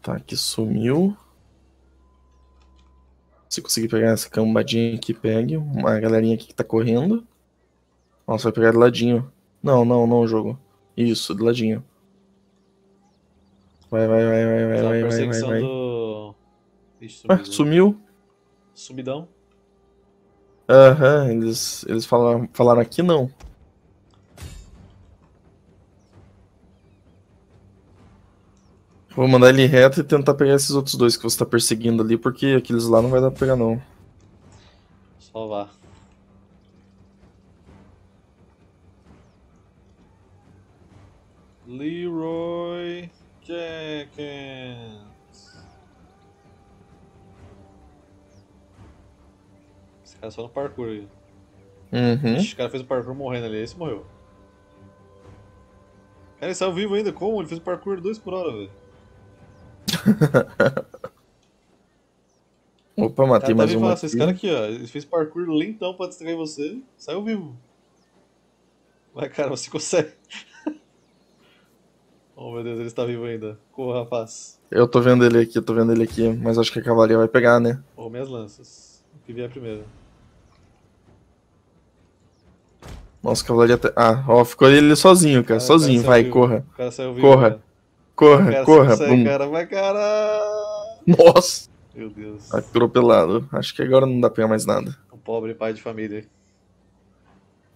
Tá, aqui sumiu. Se conseguir pegar essa cambadinha aqui, pegue. Uma galerinha aqui que tá correndo. Nossa, vai pegar de ladinho. Não, não, não, jogo. Isso, de ladinho. Vai, vai, vai, vai, vai, Tá vai, vai, vai, vai. do. Ixi, Ué, sumiu. sumiu? Sumidão. Aham, eles, eles falaram, falaram aqui não. Vou mandar ele reto e tentar pegar esses outros dois que você tá perseguindo ali, porque aqueles lá não vai dar pra pegar não. Só vá. Leroy Jenkins. Esse cara é só no parkour aí. Uhum. O cara fez o parkour morrendo ali, esse morreu. Cara, ele saiu vivo ainda, como? Ele fez o parkour 2 por hora, velho. *laughs* Opa, matei cara tá mais um aqui. esse cara aqui, ó. Ele fez parkour lentão pra distrair você, saiu vivo. Vai, cara, você consegue. Oh, meu Deus, ele está vivo ainda. Corra, rapaz. Eu tô vendo ele aqui, tô vendo ele aqui, mas acho que a cavalaria vai pegar, né? Ou minhas lanças. O que vier primeiro. Nossa, a cavalaria tá... Ah, ó, ficou ele sozinho, cara, o sozinho, cara vai, saiu corra. vivo. O cara saiu vivo. Corra. cara. Corra, Cara, corra, bum. cara. Vai, cara. Nossa, Meu Deus. atropelado. Acho que agora não dá pra mais nada. Um pobre pai de família.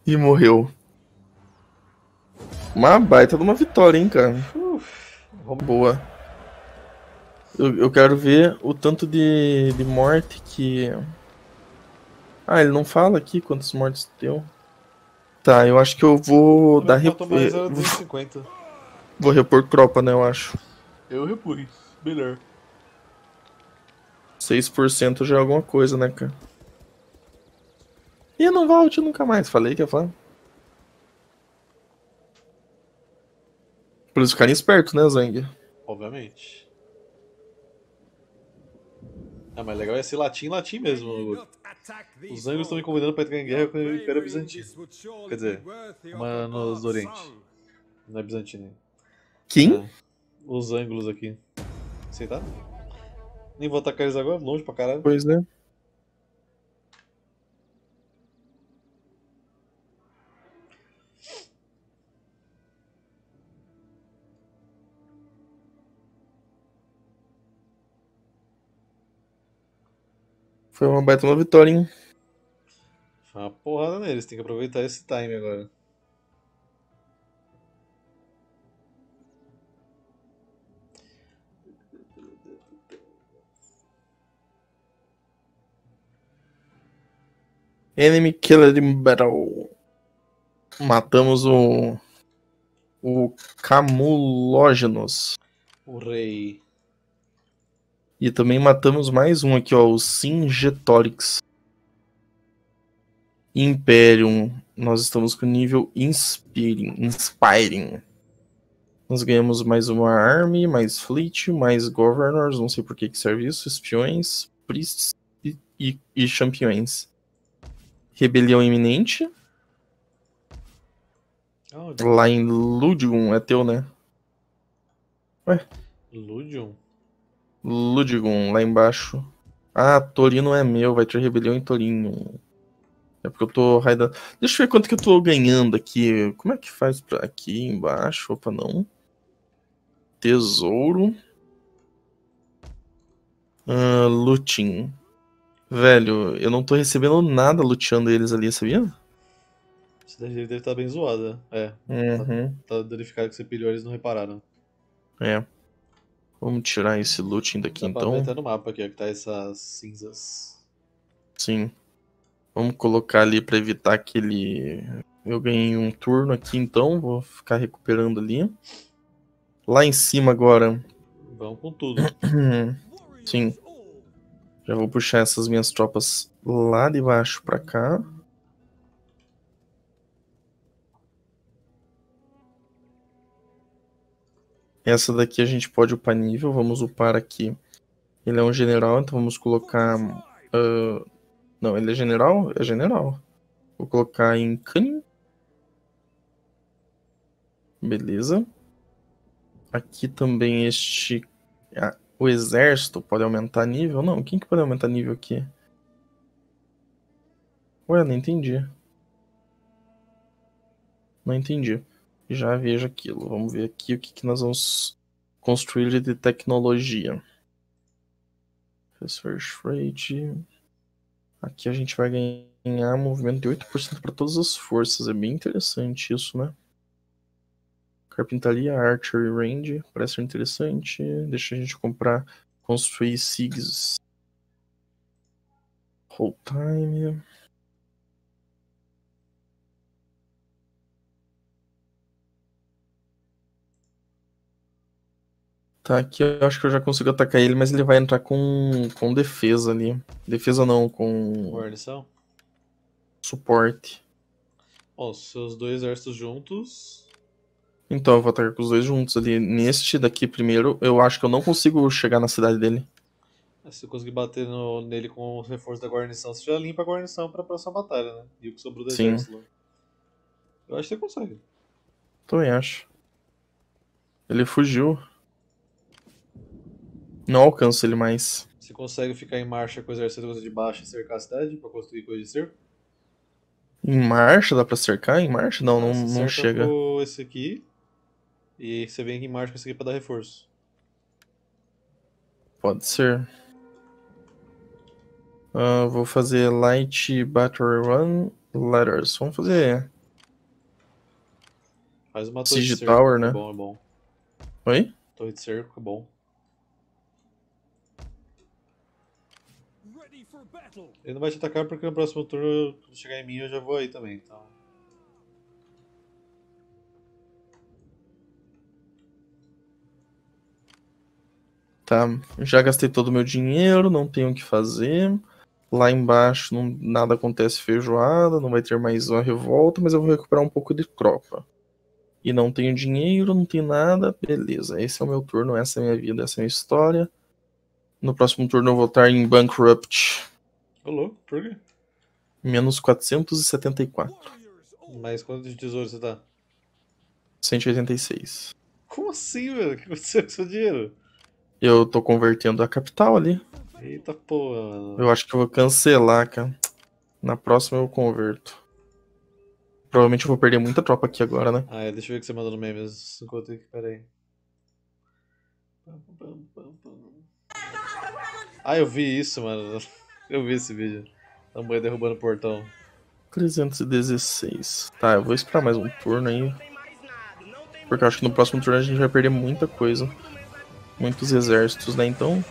E morreu. Uma baita de uma vitória, hein, cara. Boa. Eu, eu quero ver o tanto de, de morte que. Ah, ele não fala aqui quantas mortes deu. Tá, eu acho que eu vou dar Faltou rep... mais eh, 250. Vou repor tropa, né, eu acho. Eu repus. Melhor. 6% já é alguma coisa, né, cara? E não volte nunca mais, falei que ia falar. Por isso ficarem espertos, né, Zang? Obviamente. Ah, mas legal é esse latim latim mesmo. Os ângulos estão me convidando pra entrar em guerra com o Império Bizantino. Quer dizer, uma nos do Oriente. Não é bizantino. Quem? É. Os ângulos aqui. Aceitar? Nem vou atacar eles agora, longe pra caralho. Pois né? Foi uma baita uma vitória, hein? Foi uma porrada neles, tem que aproveitar esse time agora. Enemy Killer in Battle. Matamos o. O Camulógenos. O rei. E também matamos mais um aqui, ó, o Singetorix. Imperium. Nós estamos com nível Inspiring. Inspiring. Nós ganhamos mais uma Army, mais Fleet, mais Governors, não sei por que que serve isso, espiões, priests e, e, e campeões. Rebelião iminente. Aonde? Lá em Ludgum, é teu, né? Ludium? Ludgum, lá embaixo. Ah, Torino é meu, vai ter rebelião em Torino. É porque eu tô raidando. Deixa eu ver quanto que eu tô ganhando aqui. Como é que faz pra aqui embaixo? Opa, não. Tesouro. Ah, looting. Velho, eu não tô recebendo nada luteando eles ali, sabia? Esse deve deve estar bem zoada. É, Uhum. tá danificado que você pilhou, eles não repararam. É. Vamos tirar esse looting daqui Dá então. até no mapa aqui, ó, que tá essas cinzas. Sim. Vamos colocar ali pra evitar que ele. Eu ganhei um turno aqui então, vou ficar recuperando ali. Lá em cima agora. Vamos com tudo. *clears throat* Sim. Já vou puxar essas minhas tropas lá de baixo pra cá. Essa daqui a gente pode upar nível, vamos upar aqui. Ele é um general, então vamos colocar. ah, não, ele é general? É general. Vou colocar em Cunning. Beleza. Aqui também este. ah, o exército pode aumentar nível? Não, quem que pode aumentar nível aqui? Ué, não entendi. Não entendi. Já vejo aquilo. Vamos ver aqui o que, que nós vamos construir de tecnologia. Research rate. Aqui a gente vai ganhar movimento de 8% para todas as forças. É bem interessante isso, né? Carpintaria, Archery Range. Parece ser interessante. Deixa a gente comprar. Construir SIGs. Whole time. Tá, aqui eu acho que eu já consigo atacar ele, mas ele vai entrar com, com defesa ali. Defesa não, com Guarnição. suporte. Ó, os seus dois exércitos juntos. Então eu vou atacar com os dois juntos ali. Neste daqui primeiro, eu acho que eu não consigo chegar na cidade dele. Se você conseguir bater no- nele com o reforço da guarnição, você já limpa a guarnição pra próxima batalha, né? E o que sobrou do Sim. exército lá. Eu acho que você consegue. Também acho. Ele fugiu. Não alcanço ele mais. Você consegue ficar em marcha com o exército de baixo e cercar a cidade pra construir coisa de cerco? Em marcha, dá pra cercar? Em marcha? Não, não, Você não chega. com esse aqui. E você vem aqui em marcha com esse aqui pra dar reforço. Pode ser. Ah, vou fazer Light Battery Run Letters. Vamos fazer. Faz uma torre Siege de cerco. Tower, É né? bom, é bom. Oi? Torre de cerco é bom. Ready for battle. Ele não vai te atacar porque no próximo turno, quando chegar em mim, eu já vou aí também. Então. Tá. Já gastei todo o meu dinheiro, não tenho o que fazer. Lá embaixo não, nada acontece feijoada, não vai ter mais uma revolta, mas eu vou recuperar um pouco de tropa. E não tenho dinheiro, não tenho nada. Beleza, esse é o meu turno, essa é a minha vida, essa é a minha história. No próximo turno eu vou estar em Bankrupt. Ô louco, por quê? Menos 474. Warriors all Mas quanto de tesouro você tá? 186. Como assim, velho? O que aconteceu com o seu dinheiro? Eu tô convertendo a capital ali. Eita porra, mano. Eu acho que eu vou cancelar, cara. Na próxima eu converto. Provavelmente eu vou perder muita tropa aqui agora, né? Ah, é, deixa eu ver o que você mandou no memes. Enquanto peraí. Pam. Ah, eu vi isso, mano. *laughs* Eu vi esse vídeo. A mulher derrubando o portão. 316. Tá, eu vou esperar mais um turno aí. Porque eu acho que no próximo turno a gente vai perder muita coisa. Muitos exércitos, né? Então.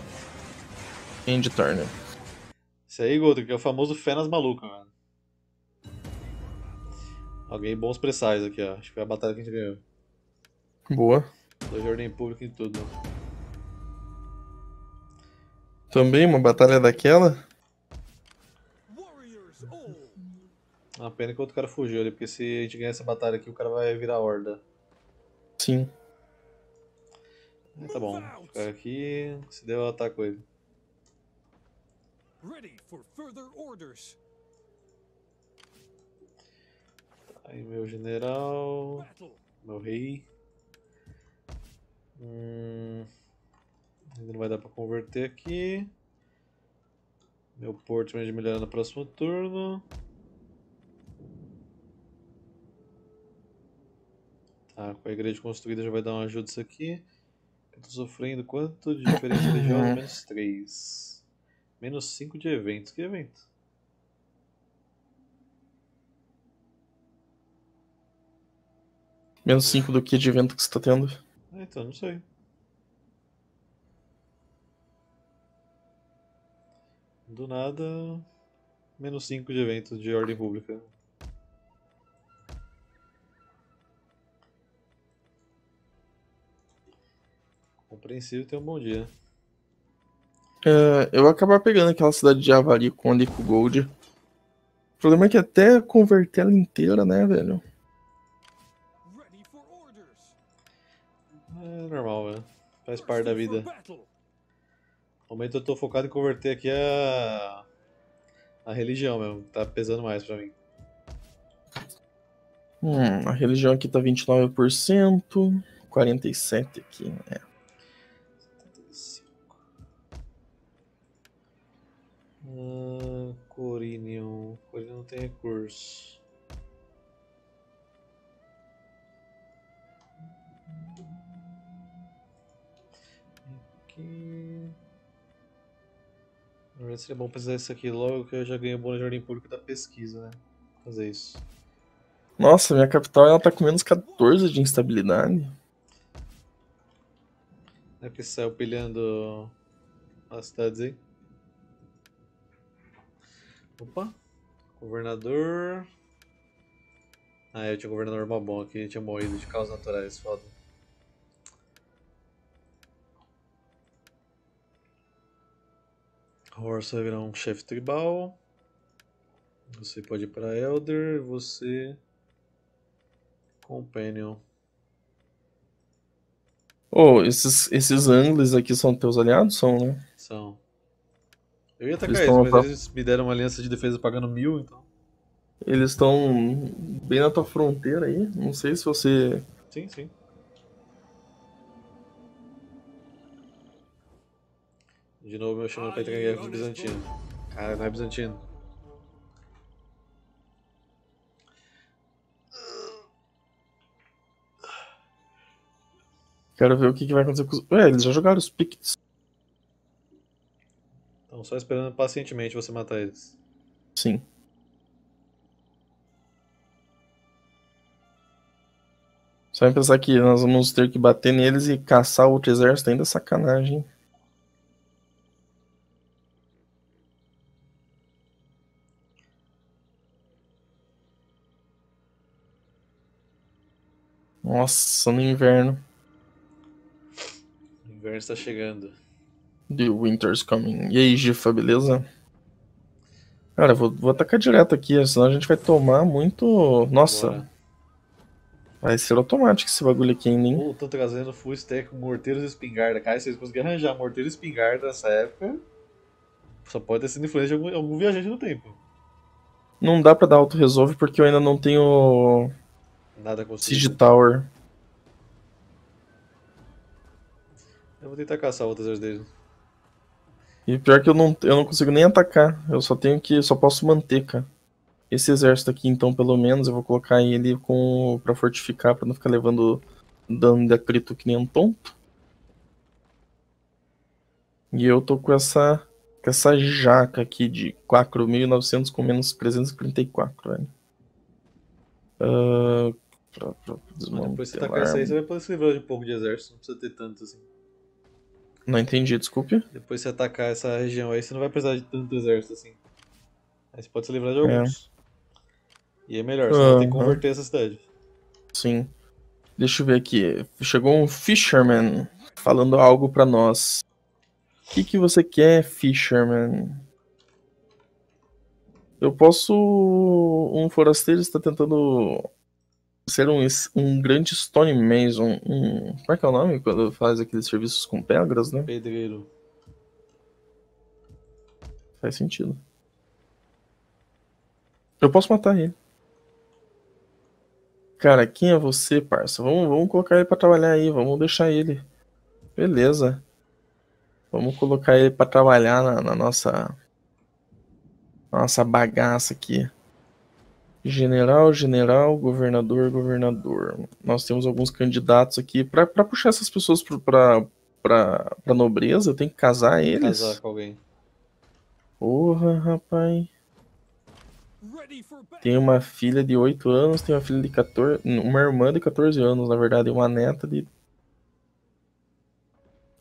End turn. Esse aí, Goto, que é o famoso fé nas malucas, mano. Alguém bons presságios aqui, ó. Acho que foi a batalha que a gente ganhou. Boa. Dois de ordem pública e tudo. Também uma batalha daquela. Uma pena que o outro cara fugiu ali, porque se a gente ganhar essa batalha aqui, o cara vai virar horda. Sim. Tá bom. Ficar aqui. Se der, eu ataco ele. Ready for further orders. Aí, meu general. Meu rei. Hum, ainda não vai dar pra converter aqui. Meu porto vai melhorar no próximo turno. Tá, com a igreja construída já vai dar uma ajuda isso aqui. Eu tô sofrendo quanto de diferença religiosa? Menos 3. Menos 5 de eventos. Que evento? Menos 5 do que de evento que você tá tendo. Ah, então, não sei. Do nada, menos 5 de eventos de ordem pública. Compreensível ter um bom dia. É, eu vou acabar pegando aquela cidade de Avari com a Lico Gold. O problema é que até converter ela inteira, né, velho? É normal, né? Faz parte da vida. No momento eu tô focado em converter aqui a. a religião mesmo. Tá pesando mais pra mim. Hum, a religião aqui tá 29%, 47% aqui. É. Ah, Corinion. Corinion não tem recurso. Aqui. Na verdade seria bom fazer isso aqui logo que eu já ganhei o bônus de ordem pública da pesquisa, né? Fazer isso. Nossa, minha capital ela tá com menos 14 de instabilidade. É porque saiu pilhando as cidades aí. Opa! Governador. Ah, eu tinha um governador mó bom aqui, tinha morrido de causas naturais, foda. Horse vai virar um chefe tribal. Você pode ir para Elder, você. Companion. Oh, esses, esses Angles aqui são teus aliados? São, né? São. Eu ia atacar Eles eles, mas eles me deram uma aliança de defesa pagando mil, então. Eles estão bem na tua fronteira aí. Não sei se você. Sim, sim. De novo eu chamo pra entrar em guerra com os bizantinos. Cara, não é bizantino. Quero ver o que, que vai acontecer com os. Ué, eles já jogaram os Picts. Estão só esperando pacientemente você matar eles. Sim. Só vai pensar que nós vamos ter que bater neles e caçar outro exército ainda é sacanagem. Nossa, no inverno. O inverno está chegando. The Winter's Coming. E aí, Gifa, beleza? Cara, vou, vou atacar direto aqui, senão a gente vai tomar muito. Nossa, Bora. vai ser automático esse bagulho aqui ainda, hein? Ou estão trazendo full stack com morteiros e espingarda. Cara, se vocês conseguirem arranjar morteiro e espingarda nessa época, só pode ter sido influência de algum, algum viajante no tempo. Não dá pra dar auto-resolve porque eu ainda não tenho Nada consigo. Siege Tower. Eu vou tentar caçar outras dele. E pior que eu não, eu não consigo nem atacar. Eu só tenho que. Só posso manter, cara. Esse exército aqui, então, pelo menos, eu vou colocar ele com pra fortificar, pra não ficar levando dano de atrito que nem um tonto. E eu tô com essa. Com essa jaca aqui de 4.900 com menos 334, velho. Ah, pra, pra depois você desmantelar. tacar isso aí, você vai poder se livrar de um pouco de exército. Não precisa ter tanto assim. Não entendi, desculpe. Depois você atacar essa região aí, você não vai precisar de tanto exército assim. Aí você pode se livrar de alguns. E é melhor, você vai ter que converter essa cidade. Sim. Deixa eu ver aqui. Chegou um Fisherman falando algo pra nós. O que, que você quer, Fisherman? Eu posso. Um forasteiro está tentando ser um, um grande Stone Mason. Um... Como é que é o nome quando faz aqueles serviços com pedras, né? Pedreiro. Faz sentido. Eu posso matar ele. Cara, quem é você, parça? Vamos, vamos colocar ele pra trabalhar aí, vamos deixar ele. Beleza. Vamos colocar ele pra trabalhar na, na nossa nossa bagaça aqui. General, general, governador, governador. Nós temos alguns candidatos aqui pra pra puxar essas pessoas pra nobreza. Eu tenho que casar eles. Casar com alguém. Porra, rapaz. Tem uma filha de 8 anos, tem uma filha de 14. Uma irmã de 14 anos, na verdade, e uma neta de.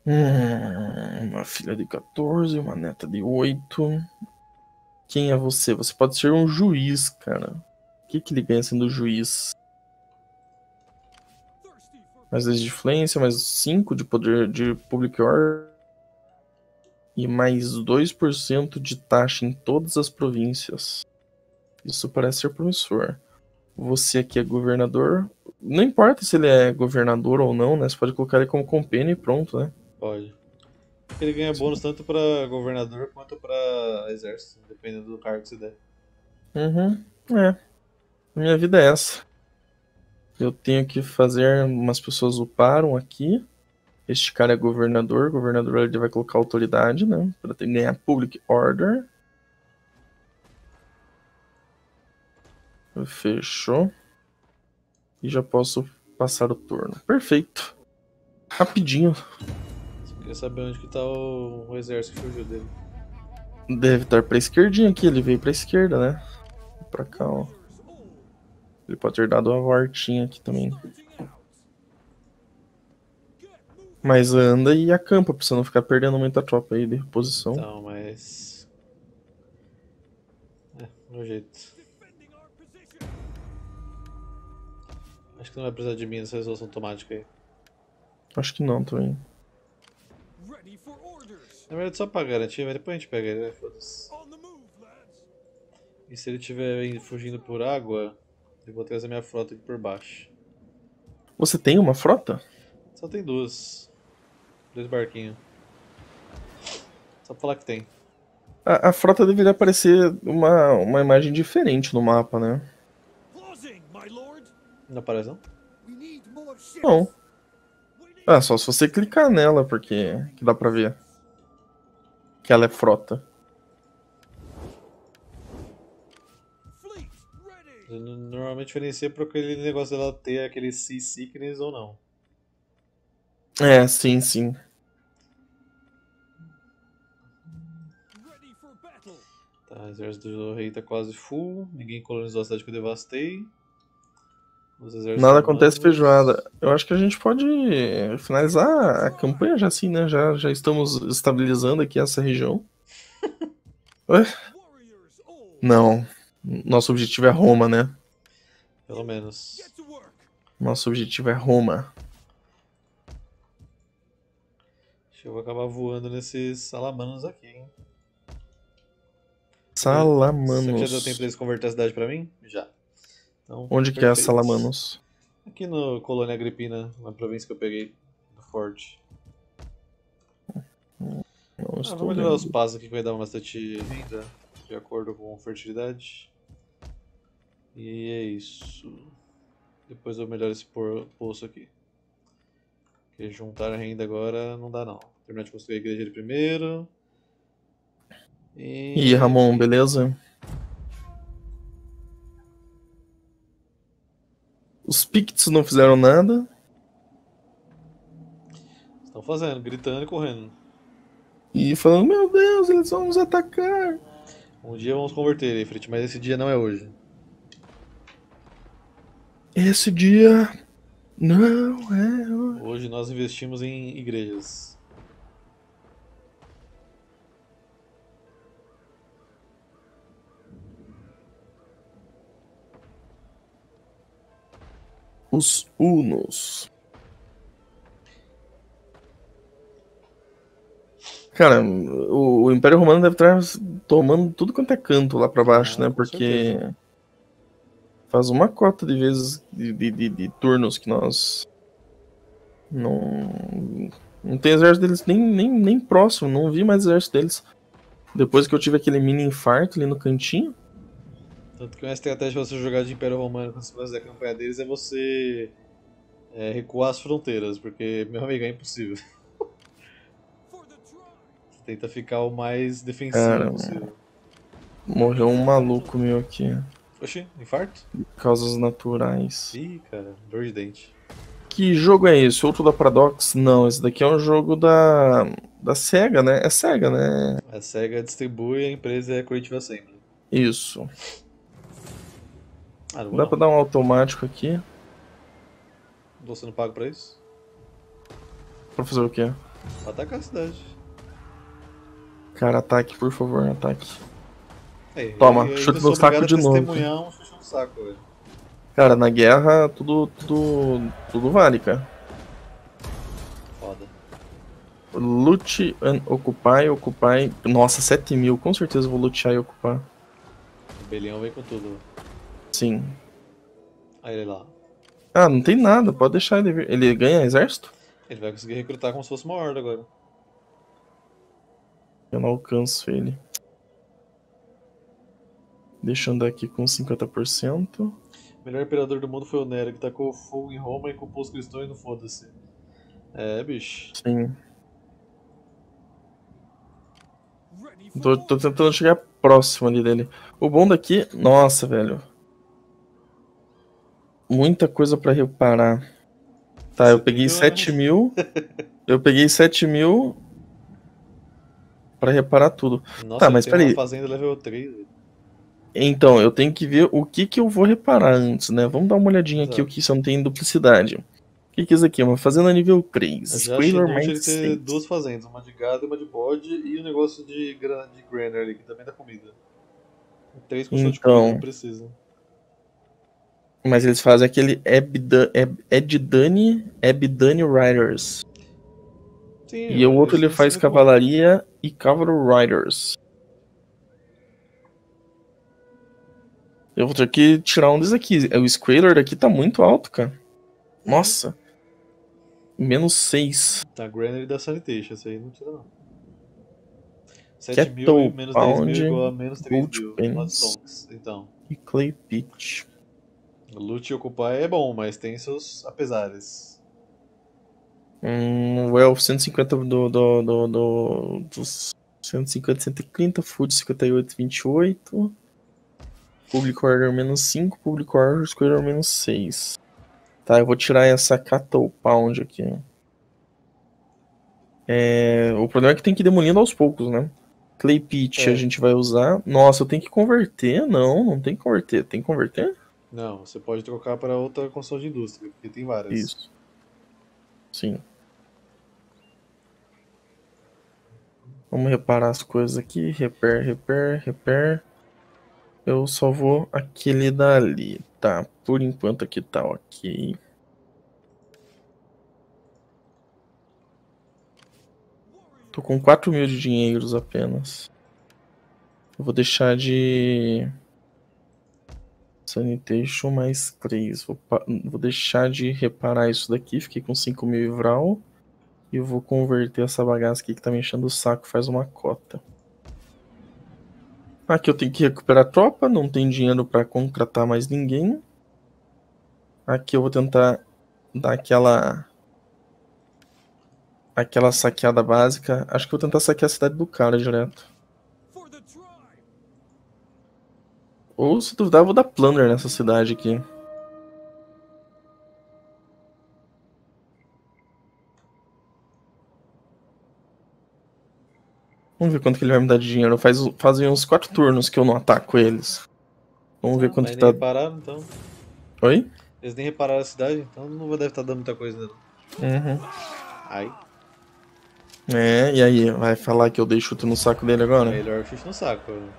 Hum, uma filha de 14, uma neta de 8. Quem é você? Você pode ser um juiz, cara. O que, que ele ganha sendo juiz? Mais 10 de influência, mais 5 de poder de public order. E mais 2% de taxa em todas as províncias. Isso parece ser promissor. Você aqui é governador. Não importa se ele é governador ou não, né? Você pode colocar ele como compênio e pronto, né? Pode. Ele ganha bônus tanto pra governador quanto pra exército, dependendo do cargo que você der. Uhum. É. Minha vida é essa. Eu tenho que fazer umas pessoas uparam aqui. Este cara é governador. O governador ele vai colocar autoridade, né? Pra ter, ganhar public order. Fechou. E já posso passar o turno. Perfeito. Rapidinho. Você queria saber onde que tá o, o exército que fugiu dele. Deve estar pra esquerdinha aqui. Ele veio pra esquerda, né? Pra cá, ó. Ele pode ter dado uma voltinha aqui também. Mas anda e acampa pra você não ficar perdendo muita tropa aí de reposição. Então, mas. É, no jeito. Acho que não vai precisar de mim nessa resolução automática aí. Acho que não também. Na verdade, só pra garantir, mas depois a gente pega ele, né? Foda-se. E se ele estiver indo- fugindo por água, eu vou trazer minha frota aqui por baixo. Você tem uma frota? Só tem duas. Dois barquinhos. Só pra falar que tem. A, a frota deveria aparecer uma, uma imagem diferente no mapa, né? Não aparece não? Não. Ah, só se você clicar nela, porque que dá pra ver. Que ela é frota. Normalmente diferencia por aquele negócio dela ter aquele Sea Sickness ou não. É, sim, sim. Tá, o exército do rei tá quase full. Ninguém colonizou a cidade que eu devastei. Nada acontece feijoada. Eu acho que a gente pode finalizar a campanha já assim, né? Já, já estamos estabilizando aqui essa região. *laughs* Não. Nosso objetivo é Roma, né? Pelo menos. Nosso objetivo é Roma. Acho que eu vou acabar voando nesses salamanos aqui, hein? Salamanos. que já deu tempo deles converter a cidade pra mim? Já. Então, Onde que é perfeito. Salamanos? Aqui no Colônia Agripina, uma província que eu peguei do Forte. Não Ah, vamos melhorar os passos aqui que vai dar bastante renda, de acordo com fertilidade. E é isso. Depois eu melhoro esse poço aqui. Porque juntar a renda agora não dá não. Terminar de construir a igreja ali primeiro. E... Ih, Ramon, beleza? Os Picts não fizeram nada. Estão fazendo, gritando e correndo. E falando, meu Deus, eles vão nos atacar. Um dia vamos converter, Efrit, mas esse dia não é hoje. Esse dia não é. hoje. Nós investimos em igrejas. Os Unos. Cara, o, o Império Romano deve estar tomando tudo quanto é canto lá pra baixo, Ah, né? Porque certeza. Faz uma cota de vezes de, de, de- de turnos que nós não não tem exército deles nem, nem, nem próximo, não vi mais exército deles. Depois que eu tive aquele mini infarto ali no cantinho. Tanto que uma estratégia pra você jogar de Império Romano quando você fazer a campanha deles é você é, recuar as fronteiras, porque, meu amigo, é impossível. Você tenta ficar o mais defensivo Cara, possível. Morreu um maluco meu aqui. Oxi, infarto? Causas naturais. Ih, cara, dor de dente. Que jogo é esse? Outro da Paradox? Não, esse daqui é um jogo da, da SEGA, né? É SEGA, né? A SEGA distribui, a empresa é Creative Assembly. Isso. Ah, Dá não. pra dar um automático aqui. Você não paga pra isso? Pra fazer o quê? Pra atacar a cidade. Cara, ataque, por favor, ataque. Aí, Toma, chute no saco de novo. saco. Cara, na guerra, tudo, tudo, tudo vale, cara. Foda. Lute, occupy, occupy. Nossa, 7 mil, com certeza eu vou lutear e ocupar. O Belião vem com tudo. Sim. Aí ele lá. Ah, não tem nada, pode deixar ele vir. Ele ganha exército? Ele vai conseguir recrutar como se fosse uma horda agora. Eu não alcanço ele. Deixa eu andar aqui com 50%. O melhor imperador do mundo foi o Nero, que tacou fogo em Roma e culpou os cristãos e não foda-se. É, bicho. Sim. Tô, tô tentando chegar próximo ali dele. O bom daqui. Nossa, velho. muita coisa pra reparar. Tá, eu peguei pegou, 7 mil. Eu peguei 7 mil pra reparar tudo. Nossa, Tá, mas peraí. uma fazenda level 3. Então, eu tenho que ver o que que eu vou reparar antes, né? Vamos dar uma olhadinha aqui o Exato. que eu não tem duplicidade. O que que é isso aqui? Uma fazenda nível 3. Eu já achei Squaler mais ter 6. duas fazendas, uma de gado e uma de bode, e o negócio de, gra- de grainer ali, que também dá comida. Três construções de Então. comida, não precisa. Mas eles fazem aquele Eddani Ebdani Riders. Sim, E o outro ele faz muito bom. cavalaria e Cavalry Riders. Eu vou ter que tirar um desses aqui. O Squaler daqui tá muito alto, cara. Nossa. Menos 6. Tá, Grainer e da Sanitation, esse aí não tira não. 7 Kettle mil e menos 10 mil Pound, igual a menos 3 Gold mil. Stonks. Então, E Clay Pitch. loot e ocupar é bom, mas tem seus apesares. Um Well 150 do, do, do, do, dos 150, 130, Food 58, 28. Public Order menos 5, Public Order Squarer menos 6. Tá, eu vou tirar essa Cattle Pound aqui. É, o problema é que tem que ir demolindo aos poucos, né? Clay Pitch É. a gente vai usar. Nossa, eu tenho que converter? Não, não tem que converter. Tem que converter? Não, você pode trocar para outra construção de indústria, porque tem várias. Isso. Sim. Vamos reparar as coisas aqui. Repair, repair, repair. Eu só vou aquele dali. Tá, por enquanto aqui tá ok. Tô com 4 mil de dinheiros apenas. Eu vou deixar de. Sanitation mais 3. Vou, pa- vou deixar de reparar isso daqui. Fiquei com 5 mil vral. E eu vou converter essa bagaça aqui que tá me enchendo o saco. Faz uma cota. Aqui eu tenho que recuperar a tropa. Não tem dinheiro pra contratar mais ninguém. Aqui eu vou tentar dar aquela. Aquela saqueada básica. Acho que eu vou tentar saquear a cidade do cara direto. Ou se duvidar, eu vou dar plunder nessa cidade aqui. Vamos ver quanto que ele vai me dar de dinheiro. Faz, fazem uns 4 turnos que eu não ataco eles. Vamos ver Não, quanto que tá. repararam, então. Oi? Eles nem repararam a cidade, então não deve estar dando muita coisa ainda. não. Uhum. Ai, É, e aí? Vai falar que eu dei chute no saco dele agora? melhor chute no saco. né?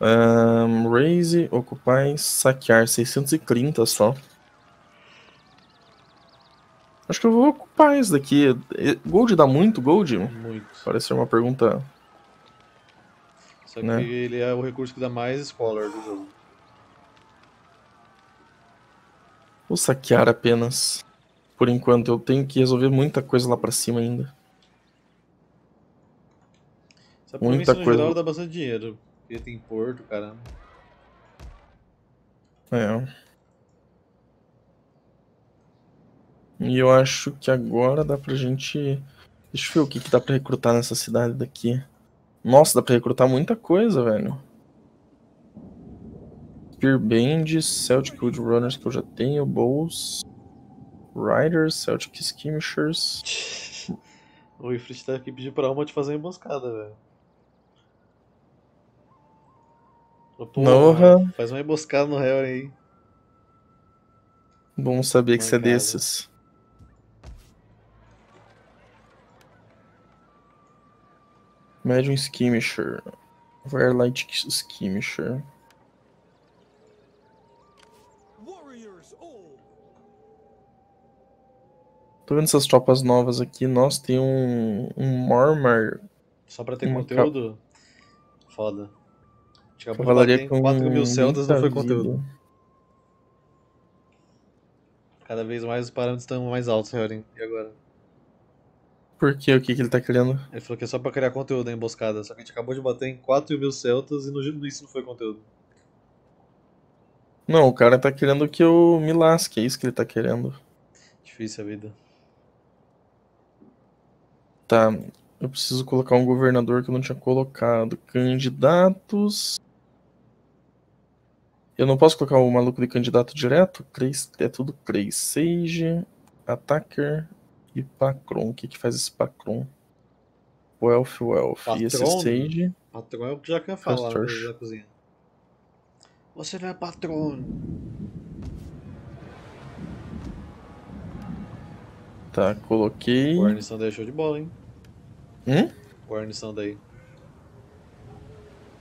Ahn, raise, ocupar saquear. 630 só. Acho que eu vou ocupar isso daqui. Gold dá muito, Gold? Muito. Parece ser uma pergunta. Só que Né? ele é o recurso que dá mais scholar do jogo. Vou saquear apenas. Por enquanto, eu tenho que resolver muita coisa lá pra cima ainda. Essa Muita coisa. geral dá bastante dinheiro. Porque tem porto, caramba. É. E eu acho que agora dá pra gente. Deixa eu ver o que, que dá pra recrutar nessa cidade daqui. Nossa, dá pra recrutar muita coisa, velho. Spear Band, Celtic Wood Runners que eu já tenho, Bows, Riders, Celtic Skirmishers. O Ifrit tá aqui pedindo pra uma te fazer uma emboscada, velho. Porra. Faz uma emboscada no réu aí. Bom saber que você é desses. Medium Skirmisher. Verlight Skirmisher. Tô vendo essas tropas novas aqui. Nossa, tem um, um Mormar. Só pra ter conteúdo. Foda. A gente acabou de Cavalaria com 4 mil celtas não foi muita conteúdo. vida. Cada vez mais os parâmetros estão mais altos, Heron. E agora? Por quê? O que, que ele tá querendo? Ele falou que é só pra criar conteúdo na emboscada. Só que a gente acabou de bater em 4 mil celtas e no, isso não foi conteúdo. Não, o cara tá querendo que eu me lasque. É isso que ele tá querendo. Difícil a vida. Tá. Eu preciso colocar um governador que eu não tinha colocado. Candidatos. Eu não posso colocar o maluco de candidato direto? É tudo Crazy. Sage, Attacker e Pacron. O que, que faz esse Pacron? Wealth, Wealth. E esse Patron? Sage. Patrão é o que já quer falar na da cozinha. Você não é patrono. Tá, coloquei. O Arnição daí é show de bola, hein? Hum? O Arnição daí.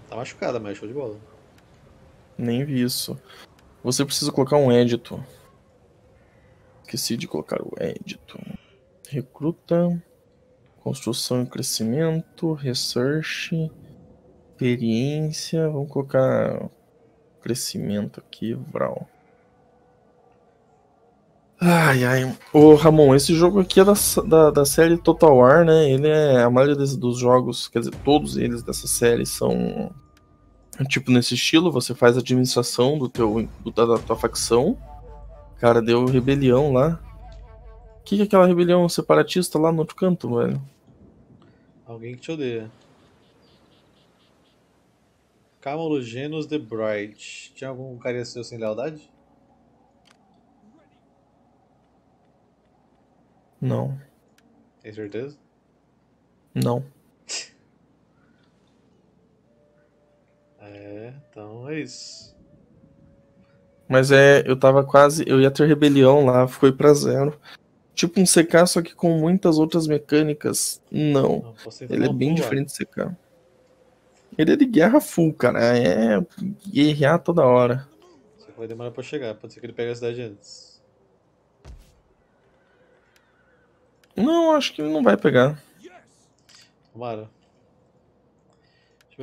Tá machucada, mas é show de bola. Nem vi isso. Você precisa colocar um édito. Esqueci de colocar o édito. Recruta. Construção e crescimento. Research. Experiência. Vamos colocar crescimento aqui, Vral. Ai, ai. Ô, Ramon, esse jogo aqui é da, da, da série Total War, né? Ele é. A maioria dos jogos, quer dizer, todos eles dessa série são Tipo, nesse estilo, você faz a administração do teu, do- da, da tua facção. Cara, deu rebelião lá. O que, que é aquela rebelião separatista lá no outro canto, velho? Alguém que te odeia. Camologenos the Bright. Tinha algum carinha seu sem lealdade? Não, Tem certeza? não. *laughs* É, então é isso. Mas é, eu tava quase. Eu ia ter rebelião lá, foi pra zero. Tipo um CK, só que com muitas outras mecânicas. Não. Ele é bem diferente do CK. Ele é de guerra full, cara. É guerrear toda hora. Só que vai demorar pra chegar. Pode ser que ele pegue a cidade antes. Não, acho que ele não vai pegar. Tomara.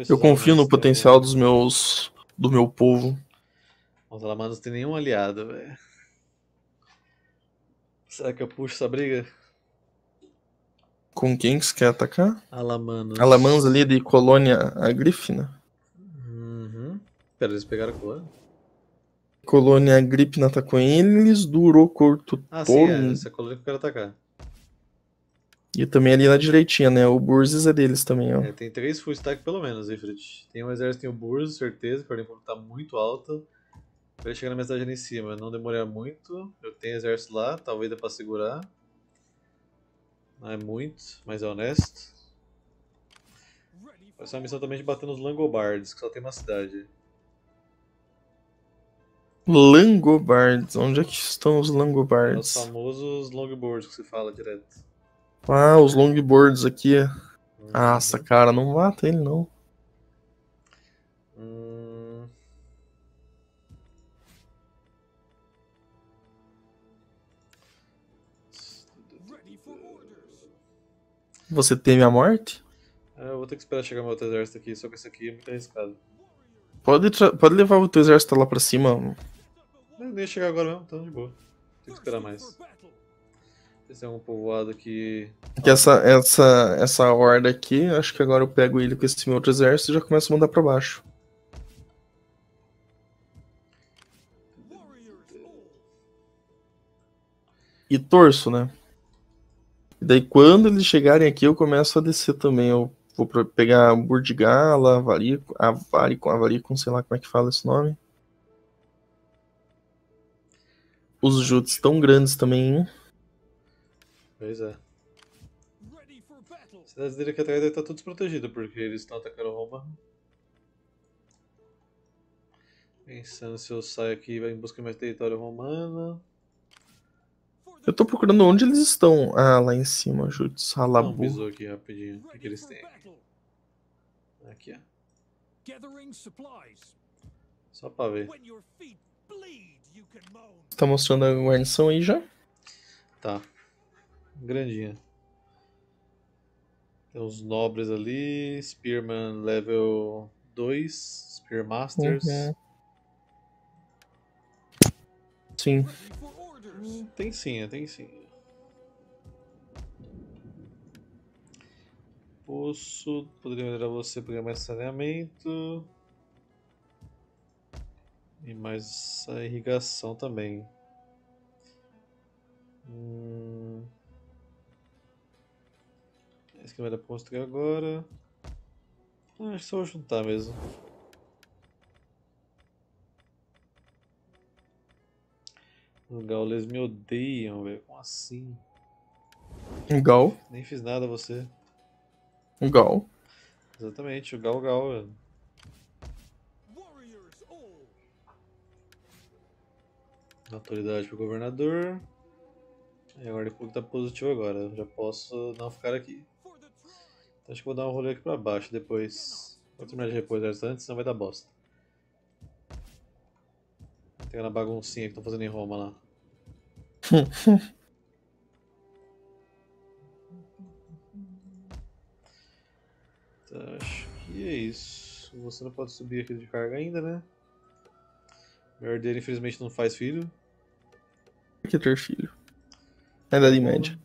Eu confio no potencial dos meus. do meu povo. Os alamanos não tem nenhum aliado, velho. Será que eu puxo essa briga? Com quem que você quer atacar? Alamanos. Alamans ali de colônia agrífina. Uhum. Pera, eles pegaram a colônia? Colônia agrífina tá com eles, durou curto Ah, sim, é. Essa é a colônia que eu quero atacar. E também ali na direitinha, né? O Burzes é deles também, ó. É, tem três full stack pelo menos, Ifrit. Tem um exército, tem o Burz, certeza, que a ordem pública tá muito alta. Pra ele chegar na minha cidade ali em cima, não demorar muito. Eu tenho exército lá, talvez dê pra segurar. Não é muito, mas é honesto. Vai ser uma missão também de bater nos Langobards, que só tem uma cidade. Langobards. Onde é que estão os É os Langobards? famosos longboards que se fala direto. Ah, os longboards aqui. Uhum. Nossa, cara, não mata ele não. Você teme a morte? é, eu vou ter que esperar chegar meu outro exército aqui, só que esse aqui é muito arriscado. Pode, pode levar o teu exército lá pra cima. Eu nem chegar agora mesmo, então de boa. Tem que esperar mais. Se tem algum povoado aqui. Que essa, essa, essa horda aqui, acho que agora eu pego ele com esse meu outro exército e já começo a mandar pra baixo. E torço, né? E daí quando eles chegarem aqui eu começo a descer também. Eu vou pegar Burdigala, Avarico, Avarico, Avarico, sei lá como é que fala esse nome. Os Jutes tão grandes também, hein? Pois é. A cidade dele aqui atrás deve estar tudo desprotegida, porque eles estão atacando Roma. Pensando se eu saio aqui vai em busca de mais território romano. Eu tô procurando onde eles estão. Ah, lá em cima, Jutes. Não, Halabu. pisou aqui rapidinho. O que, que eles têm aqui? Aqui, ó. Gathering supplies. Só pra ver. Tá mostrando a guarnição aí já? Tá. Grandinha. Tem uns nobres ali. Spearman level 2. Spear Masters. Uhum. Sim. Tem sim, tem sim. Poço, poderia melhorar você pegar mais saneamento. E mais a irrigação também. Hum... Esse aqui vai dar pra construir agora. Ah, acho que só vou juntar mesmo. Os gaules me odeiam, velho. Como assim? Um Gal. Nem fiz nada a você. Um Gal. Exatamente, o Gal Gal, velho. Autoridade pro governador. E a ordem pública tá positiva agora. Eu já posso não ficar aqui. Então acho que vou dar um rolê aqui pra baixo depois. Vou terminar de repor o antes, senão vai dar bosta. Tem aquela baguncinha que estão fazendo em Roma lá. Tá, acho que é isso. Você não pode subir aqui de carga ainda, né? Meu herdeiro infelizmente não faz filho. Por que ter filho? Na Idade Média.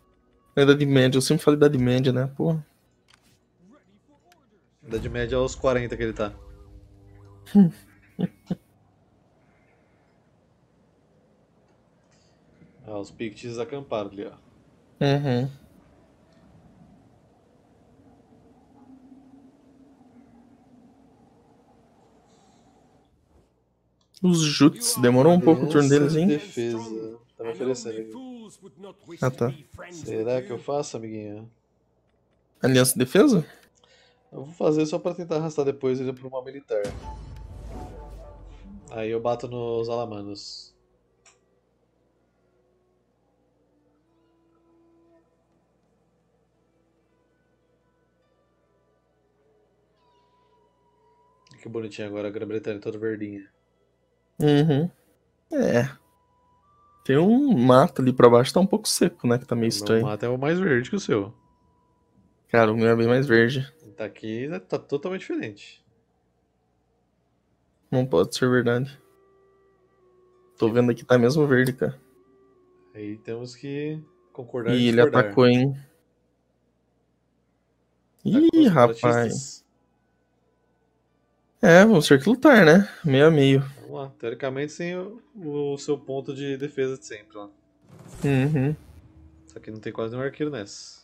Na Idade Média, eu sempre falo Idade Média, né? Porra. Idade média é aos 40 que ele tá. *laughs* ah, os Picts acamparam ali, ó. Uhum. Os Juts, demorou um pouco o turno deles, hein? Defesa. Tá me oferecendo aqui. Ah, tá. Será que eu faço, amiguinho? Aliança de Defesa? Eu vou fazer só pra tentar arrastar depois ele pra uma militar. Aí eu bato nos alamanos. Que bonitinho agora a Grã-Bretanha toda verdinha. Uhum. É. Tem um mato ali pra baixo, tá um pouco seco, né? Que tá meio O estranho. mato é o mais verde que o seu. Cara, o meu é bem mais verde. Tá aqui, né, tá totalmente diferente. Não pode ser verdade. Tô vendo aqui, tá mesmo verde, cara. Aí temos que concordar E e ele atacou, hein? Atacou Ih, rapaz. É, vamos ter que lutar, né? Meio a meio. Vamos lá. Teoricamente sem o, o seu ponto de defesa de sempre lá. Uhum. Só que não tem quase nenhum arqueiro nessa.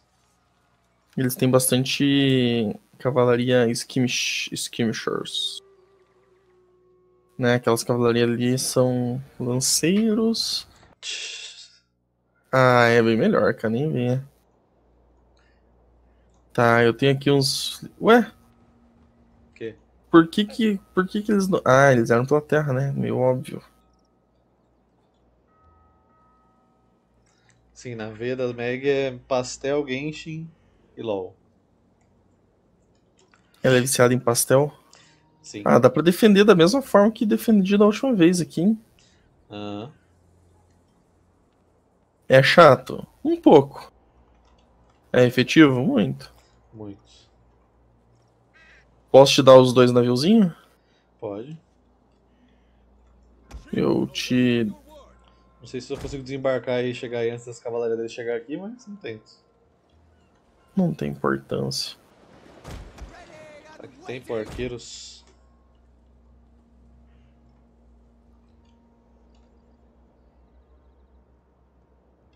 Eles têm bastante cavalaria skirmish, skirmishers. Né? Aquelas cavalarias ali são lanceiros. Ah, é bem melhor, cara. Nem venha. Tá, eu tenho aqui uns. Ué? Por que que, por que que eles não. Ah, eles eram pela terra, né? Meio óbvio. Sim, na veia das Meg é pastel, Genshin e LOL. Ela é viciada em pastel. Sim. Ah, dá pra defender da mesma forma que defendi da última vez aqui, hein? Aham. É chato? Um pouco. É efetivo? Muito. Muito. Posso te dar os dois naviozinhos? Pode. Eu te. Não sei se eu consigo desembarcar e chegar aí antes das cavalarias dele chegar aqui, mas não tento. Não tem importância. Será que tem por arqueiros?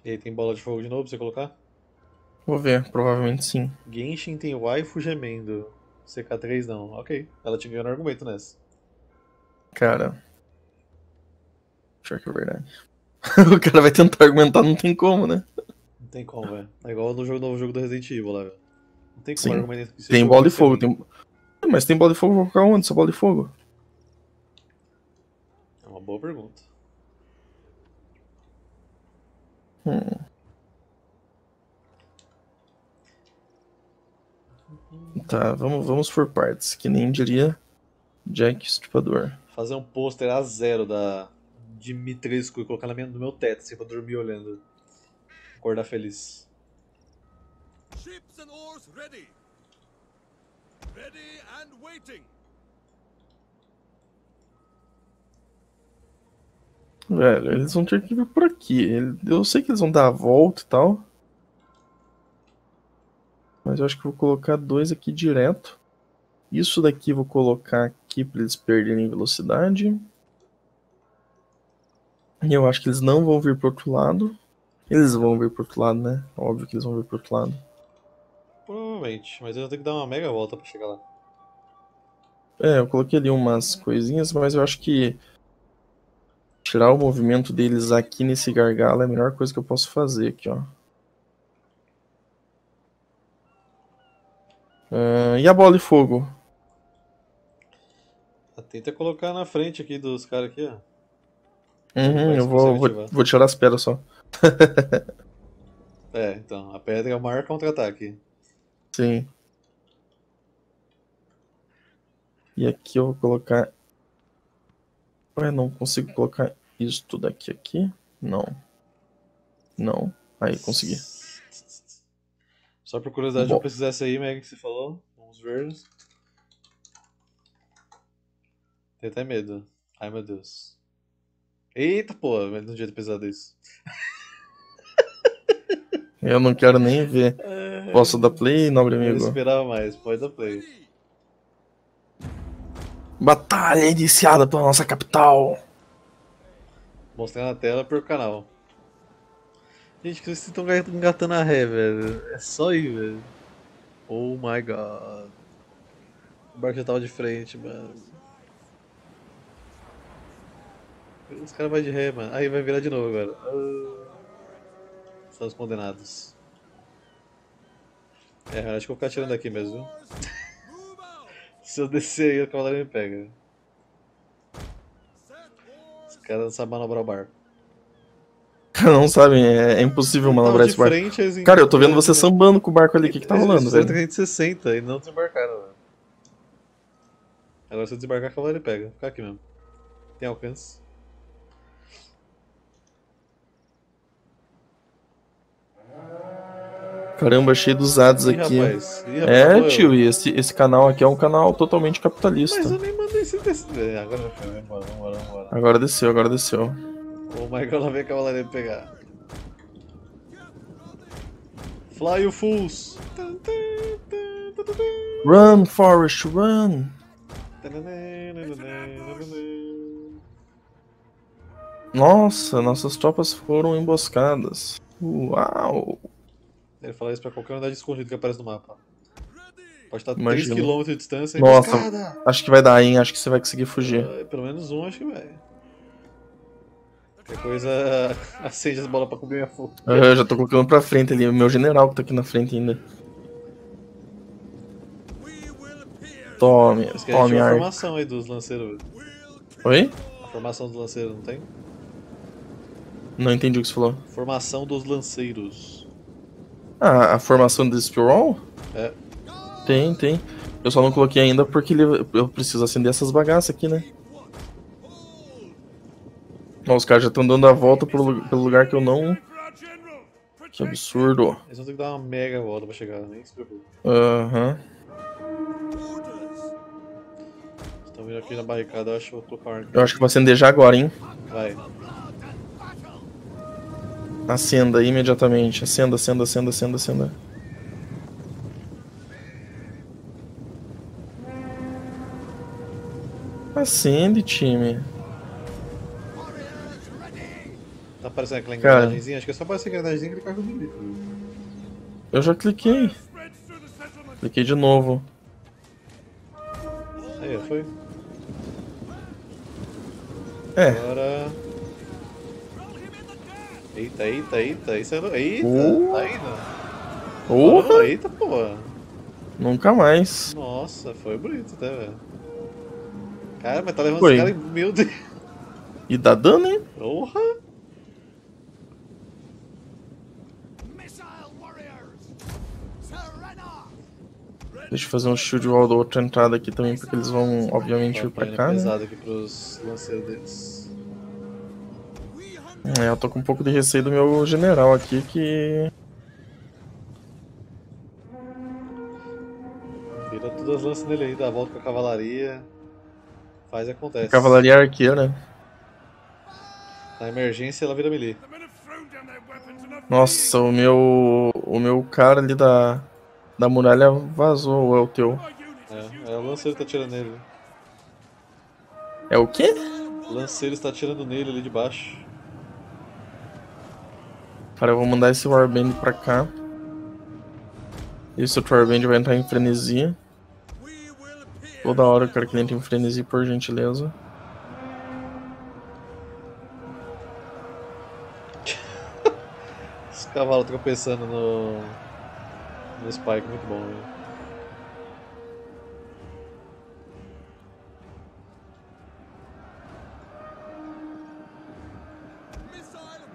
E aí, tem bola de fogo de novo pra você colocar? Vou ver, provavelmente sim. Genshin tem waifu gemendo. CK3 não. Ok. Ela te ganhou no argumento nessa. Cara. Pior que é verdade. *laughs* o cara vai tentar argumentar, não tem como, né? Não tem como, velho. É igual no jogo, novo jogo do Resident Evil lá, velho. Não tem como Sim. argumentar Tem bola de vai ser fogo. Tem... Ah, Mas tem bola de fogo, vou colocar onde essa bola de fogo? É uma boa pergunta. Hum. Tá, vamos, vamos por partes. Que nem diria Jack Estripador. Fazer um pôster a zero da Dimitrescu e colocar na minha, no meu teto, assim, pra dormir olhando. Acordar feliz. Ships and oars ready. Ready and waiting. Velho, eles vão ter que vir por aqui. Eu sei que eles vão dar a volta e tal. Mas eu acho que vou colocar dois aqui direto. Isso daqui vou colocar aqui pra eles perderem velocidade. E eu acho que eles não vão vir pro outro lado. Eles vão vir pro outro lado, né? Óbvio que eles vão vir pro outro lado. Provavelmente, mas eu vou ter que dar uma mega volta pra chegar lá. É, eu coloquei ali umas coisinhas, mas eu acho que Tirar o movimento deles aqui nesse gargalo é a melhor coisa que eu posso fazer aqui, ó. Ah, e a bola de fogo? Tenta colocar na frente aqui dos caras aqui, ó. Uhum, eu vou, vou, vou tirar as pedras só. É, então, a pedra é o maior contra-ataque. Sim. E aqui eu vou colocar. Ué, não consigo colocar isso daqui aqui? Não. Não. Aí, consegui. Só por curiosidade, Bom. eu precisasse aí, Meg, que você falou. Vamos ver. Tem até medo. Ai, meu Deus. Eita, pô, mas não devia ter pesado isso. *laughs* Eu não quero nem ver. Posso dar play, nobre Eu amigo? esperava mais, pode dar play. Batalha iniciada pela nossa capital. Mostrar na tela por canal. Gente, que vocês estão engatando a ré, velho. É só ir, velho. Oh my god. O barco já tava de frente, mano. Os caras vão de ré, mano. Aí vai virar de novo agora. Ah. Estamos condenados. É, acho que eu vou ficar atirando daqui mesmo? *laughs* Se eu descer aí, o cavaleiro me pega. Os caras não sabem manobrar o barco. *laughs* Não sabem, é, é impossível manobrar esse barco. frente, eles Cara, eu tô vendo você são sambando com o barco ali. O que que tá rolando, Eles fizeram velho? 360 e não desembarcaram, velho. Agora se eu desembarcar, a cavalaria pega. Vou ficar aqui mesmo. Tem alcance. Caramba, cheio dos ads Ih, aqui. rapaz. Ih, rapaz, É, tio, e esse, esse canal aqui é um canal totalmente capitalista. Mas eu nem mandei esse. É, agora vai ficar. Vambora, vambora, vambora. Agora desceu, agora desceu. O Michael lá vem a cavalaria pegar. Fly you fools! Run, Forest, run! Nossa, nossas tropas foram emboscadas. Uau! Ele fala isso pra qualquer unidade escondida que aparece no mapa. Pode estar Imagina. 3km de distância e Nossa. emboscada! Acho que vai dar, hein? Acho que você vai conseguir fugir. Ah, Pelo menos um acho que vai. Qualquer coisa *laughs* acende as bolas pra cobrir minha fogo. Eu já tô colocando pra frente ali. O meu general que tá aqui na frente ainda. Tome, a tome, a formação aí dos lanceiros. Oi? A formação dos lanceiros, não tem? Não entendi o que você falou. Formação dos lanceiros. Ah, a formação do Spiral? É. Tem, tem. Eu só não coloquei ainda porque eu preciso acender essas bagaças aqui, né? Ó, os caras já estão dando a volta pelo, pelo lugar que eu não. Que absurdo. Eles vão ter que dar uma mega volta pra chegar, nem se preocupe. Aham. Estão vindo aqui na barricada, eu acho que eu arco. Eu acho que vou acender já agora, hein? Vai. Acenda imediatamente. Acenda, acenda, acenda, acenda, acenda. Acende, time. Aparecendo aquela engrenagemzinha? Acho que é só aparecer a engrenagemzinha e clicar com o delete. Eu já cliquei. Cliquei de novo. Aí, foi. É. Agora. Eita, eita, eita, isso é. Eita, Uh. tá indo. Porra! Eita, pô. Nunca mais. Nossa, foi bonito até, velho. Cara, mas tá levando Foi. esse cara. em- Meu Deus. E dá dano, hein? Porra! Deixa eu fazer um shield wall da outra entrada aqui também, porque eles vão, obviamente, vir pra indo cá, né? pesado aqui pros lanceiros deles. É, eu tô com um pouco de receio do meu general aqui, que... Vira todas as lanças nele aí, dá a volta com a cavalaria. Faz e acontece. Cavalaria arqueira. Na emergência ela vira melee. Nossa, o meu... O meu cara ali da... Da muralha vazou, é o teu. É, é o lanceiro que tá atirando nele. É o quê? O lanceiro está atirando nele ali de baixo. Cara, eu vou mandar esse Warband pra cá. Esse outro Warband vai entrar em frenesia. Toda hora eu quero que ele entre em frenesia, por gentileza. *laughs* Os cavalos tropeçando tá no no Spike, muito bom, velho.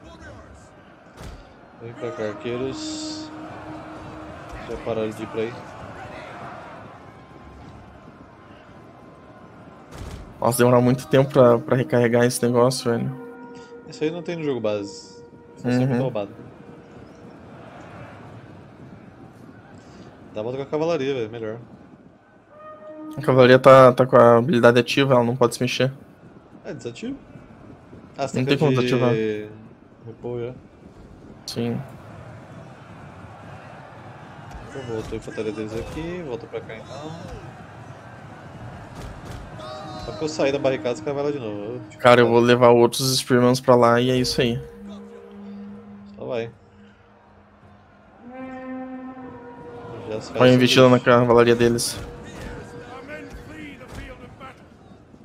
Warriors! Vem pra cá, arqueiros. Já pararam de ir pra aí. Nossa, demorar muito tempo pra, pra recarregar esse negócio, velho. Isso aí não tem no jogo base. Isso é sempre Uhum. roubado. Dá pra trocar a cavalaria, velho, melhor. A cavalaria tá, tá com a habilidade ativa, ela não pode se mexer. É, desativo. Ah, você Não tem tem como que desativar. Já. Sim. Então voltou a infantaria deles aqui, volta pra cá então. Só que eu sair da barricada, os caras vão lá de novo. Eu- Cara, eu vou levar outros Spearmans pra lá e é isso aí. Só vai. Battle.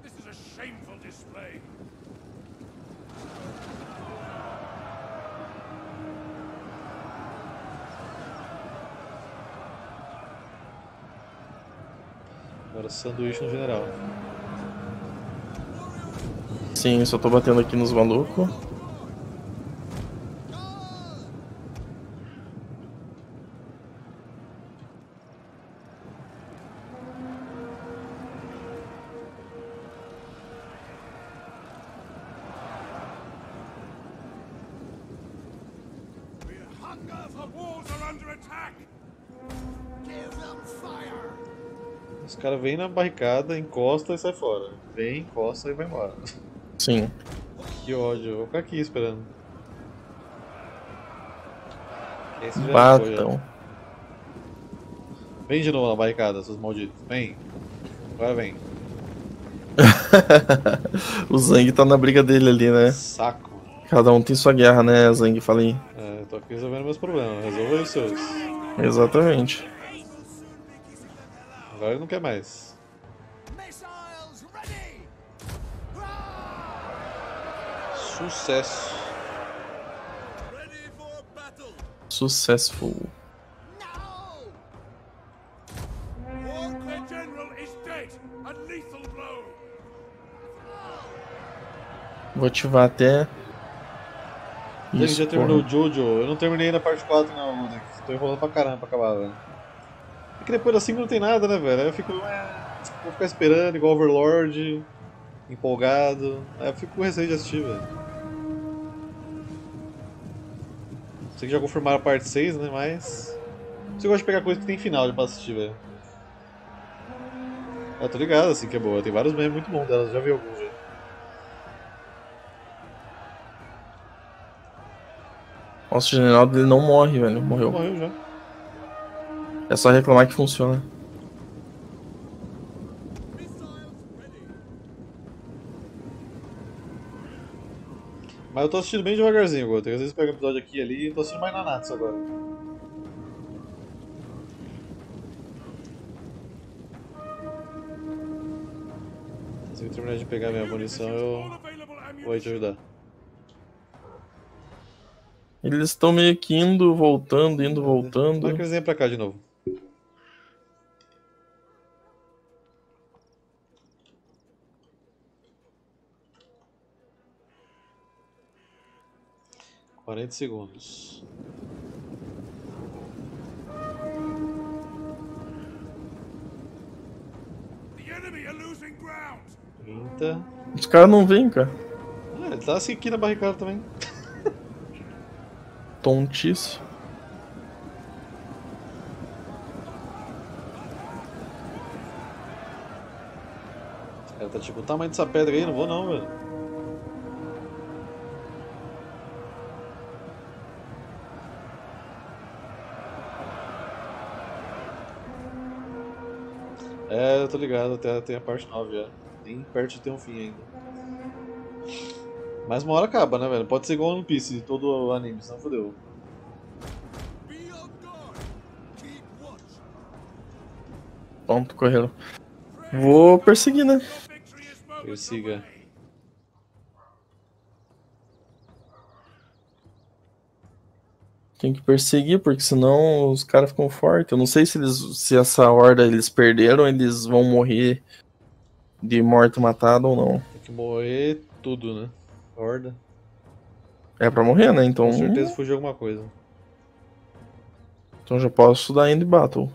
This is a shameful display. Agora sanduíche no general. Sim, só tô batendo aqui nos malucos. Os caras vêm na barricada, encosta e sai fora. Vem, encosta e vai embora. Sim. Que ódio, eu vou ficar aqui esperando. Esse já foi. Batam. Vem de novo na barricada, seus malditos. Vem. Agora vem. *laughs* o Zang tá na briga dele ali, né? Saco. Cada um tem sua guerra, né, Zang? Falei. É, tô aqui resolvendo meus problemas. Resolva os seus. Exatamente. Agora ele não quer mais. Sucesso. Successful. Now. Their general is dead. A lethal blow. Vou ativar até. Ele já terminou o Jojo. Eu não terminei na parte 4 não, Ludex. Tô enrolando pra caramba pra acabar, velho. É que depois da 5 não tem nada, né, velho? Aí eu fico. "Ah, vou ficar esperando, igual Overlord. Empolgado. Aí eu fico com receio de assistir, velho. Sei que já confirmaram a parte 6, né? Mas. Você gosta de pegar coisa que tem final já pra assistir, velho. Eu tô ligado, assim, que é boa. Tem vários memes muito bons delas, já vi alguns Nossa, o general dele não morre, velho. Morreu. Morreu já. É só reclamar que funciona. Mas eu tô assistindo bem devagarzinho agora. Tem às vezes pega um episódio aqui e ali e tô assistindo mais na Natsu agora. Que eu terminar de pegar minha munição, eu vou aí te ajudar. Eles estão meio que indo, voltando, indo, voltando. Tomara que eles venham pra cá de novo. Quarenta segundos. The enemy are losing ground. Trinta. Os caras não vêm, cara. Ah, ele tá assim aqui na barricada também. Tontice. Ela tá tipo, o tamanho dessa pedra aí, não vou não, velho. É, eu tô ligado, até tem a parte 9 já. Nem perto de ter um fim ainda. Mas uma hora acaba, né, velho? Pode ser igual One Piece, todo o anime, senão fodeu. Pronto, correram. Vou perseguir, né? Persiga. Tem que perseguir, porque senão os caras ficam fortes. Eu não sei se eles, se essa horda eles perderam, eles vão morrer de morto matado ou não. Tem que morrer tudo, né? Horda. É pra morrer, né? Então, Com certeza fugiu alguma coisa. então já posso dar end battle.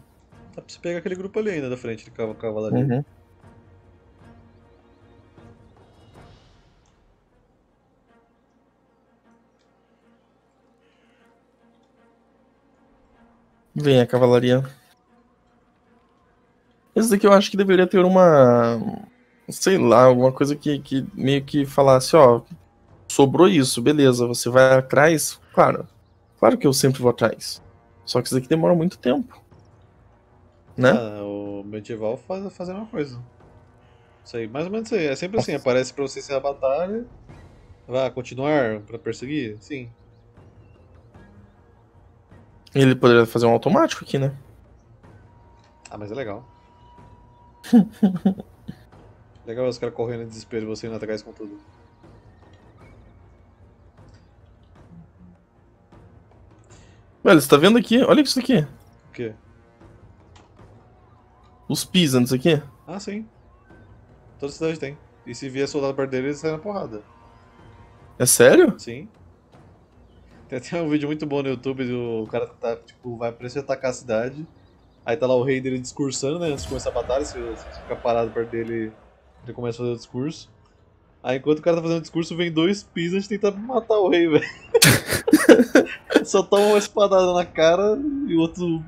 Dá pra você pegar aquele grupo ali ainda da frente de cav- cavalaria. Uhum. Vem a cavalaria. Esse daqui eu acho que deveria ter uma. Sei lá, alguma coisa que, que meio que falasse, ó. Sobrou isso, beleza, você vai atrás? Claro. Claro que eu sempre vou atrás. Só que isso daqui demora muito tempo. Né? Ah, o medieval faz, faz a mesma coisa. Isso aí, mais ou menos isso aí. É sempre assim, aparece pra você ser a batalha. Vai continuar pra perseguir? Sim. Ele poderia fazer um automático aqui, né? Ah, mas é legal. *laughs* legal os caras correndo em desespero e você indo atrás com tudo. Velho, você tá vendo aqui? Olha isso aqui. O quê? Os peasants aqui. Ah, sim. Toda cidade tem. E se vier soldado perto dele, ele sai na porrada. É sério? Sim. Tem até um vídeo muito bom no YouTube do cara tá, tipo, vai pra atacar a cidade. Aí tá lá o rei dele discursando, né? Antes de começar a batalha, se você ficar parado perto dele, ele começa a fazer o discurso. Aí enquanto o cara tá fazendo discurso, vem dois peasants tentar matar o rei, velho. *laughs* Só toma uma espadada na cara e o outro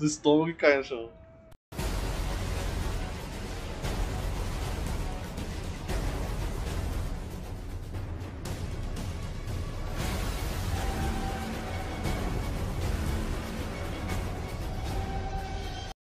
no estômago e cai no chão.